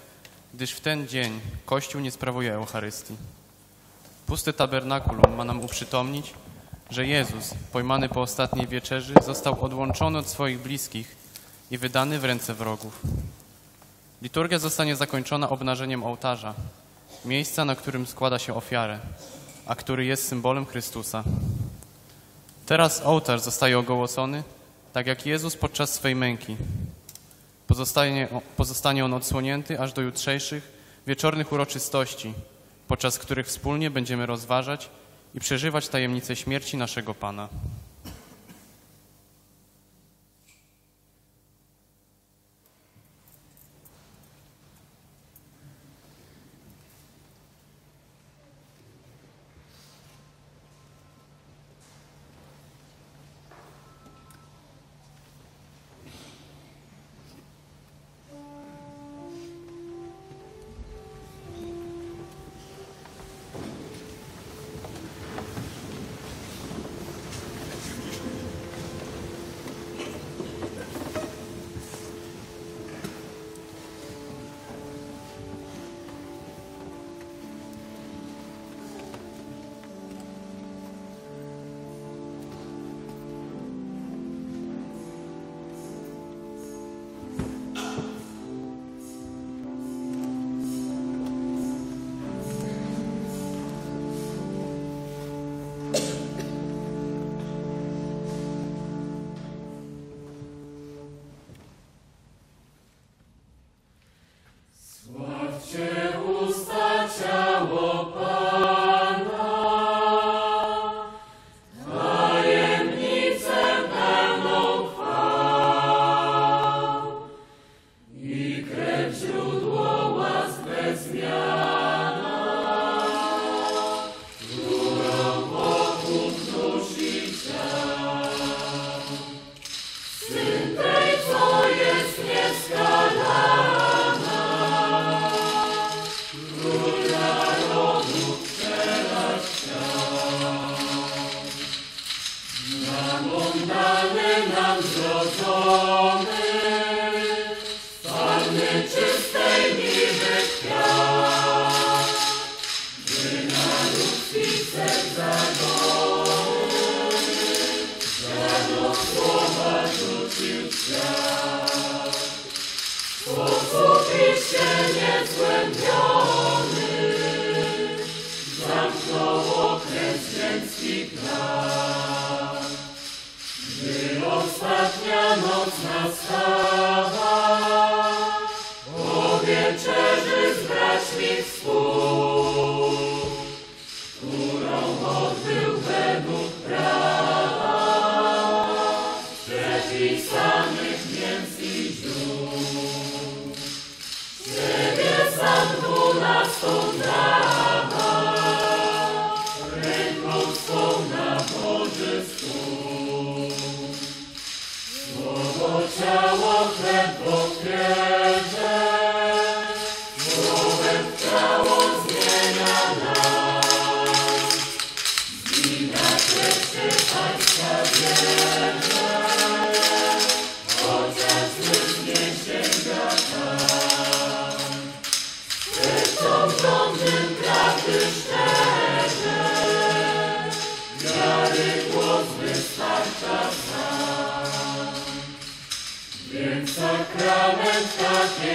gdyż w ten dzień Kościół nie sprawuje Eucharystii. Pusty tabernakulum ma nam uprzytomnić, że Jezus, pojmany po ostatniej wieczerzy, został odłączony od swoich bliskich i wydany w ręce wrogów. Liturgia zostanie zakończona obnażeniem ołtarza, miejsca, na którym składa się ofiarę, a który jest symbolem Chrystusa. Teraz ołtarz zostaje ogołocony, tak jak Jezus podczas swej męki. Pozostanie, pozostanie on odsłonięty aż do jutrzejszych wieczornych uroczystości, podczas których wspólnie będziemy rozważać i przeżywać tajemnicę śmierci naszego Pana.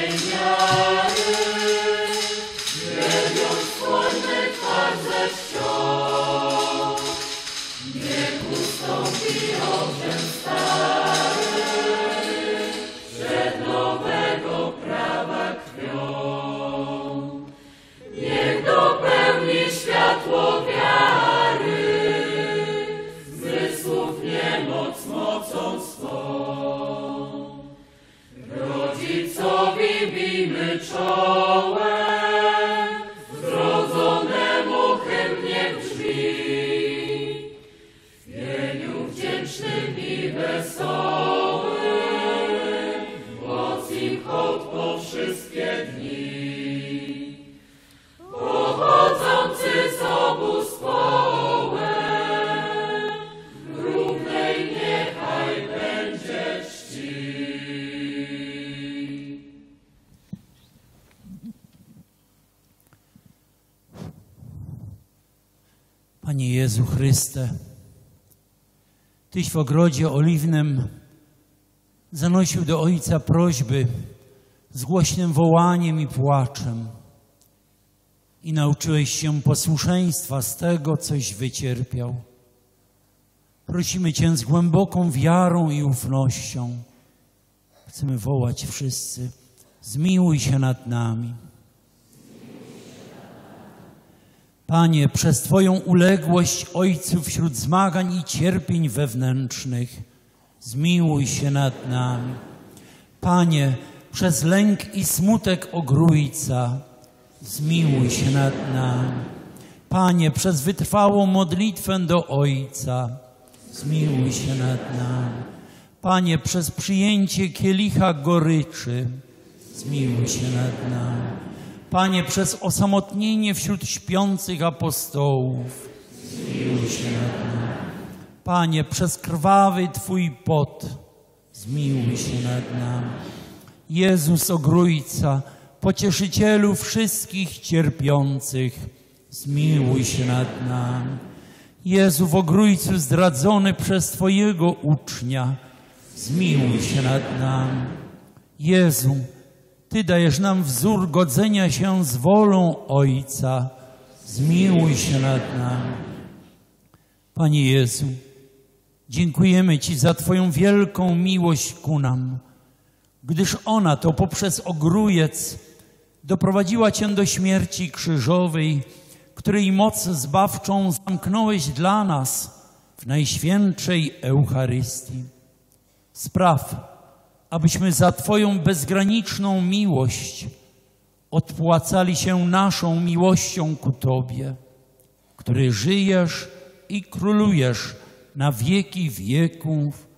Señor. Chryste, Tyś w ogrodzie oliwnym zanosił do Ojca prośby z głośnym wołaniem i płaczem i nauczyłeś się posłuszeństwa z tego, coś wycierpiał. Prosimy Cię z głęboką wiarą i ufnością. Chcemy wołać wszyscy, zmiłuj się nad nami. Panie, przez Twoją uległość Ojcu wśród zmagań i cierpień wewnętrznych, zmiłuj się nad nami. Panie, przez lęk i smutek ogrójca, zmiłuj się nad nami. Panie, przez wytrwałą modlitwę do Ojca, zmiłuj się nad nami. Panie, przez przyjęcie kielicha goryczy, zmiłuj się nad nami. Panie, przez osamotnienie wśród śpiących apostołów, zmiłuj się nad nami. Panie, przez krwawy Twój pot, zmiłuj się nad nami. Jezus Ogrójca, pocieszycielu wszystkich cierpiących, zmiłuj się nad nami. Jezu w Ogrójcu zdradzony przez Twojego ucznia, zmiłuj się nad nami. Jezu, Ty dajesz nam wzór godzenia się z wolą Ojca, zmiłuj się nad nami. Panie Jezu, dziękujemy Ci za Twoją wielką miłość ku nam, gdyż ona to poprzez ogrójec doprowadziła Cię do śmierci krzyżowej, której moc zbawczą zamknąłeś dla nas w Najświętszej Eucharystii. Spraw, abyśmy za Twoją bezgraniczną miłość odpłacali się naszą miłością ku Tobie, który żyjesz i królujesz na wieki wieków.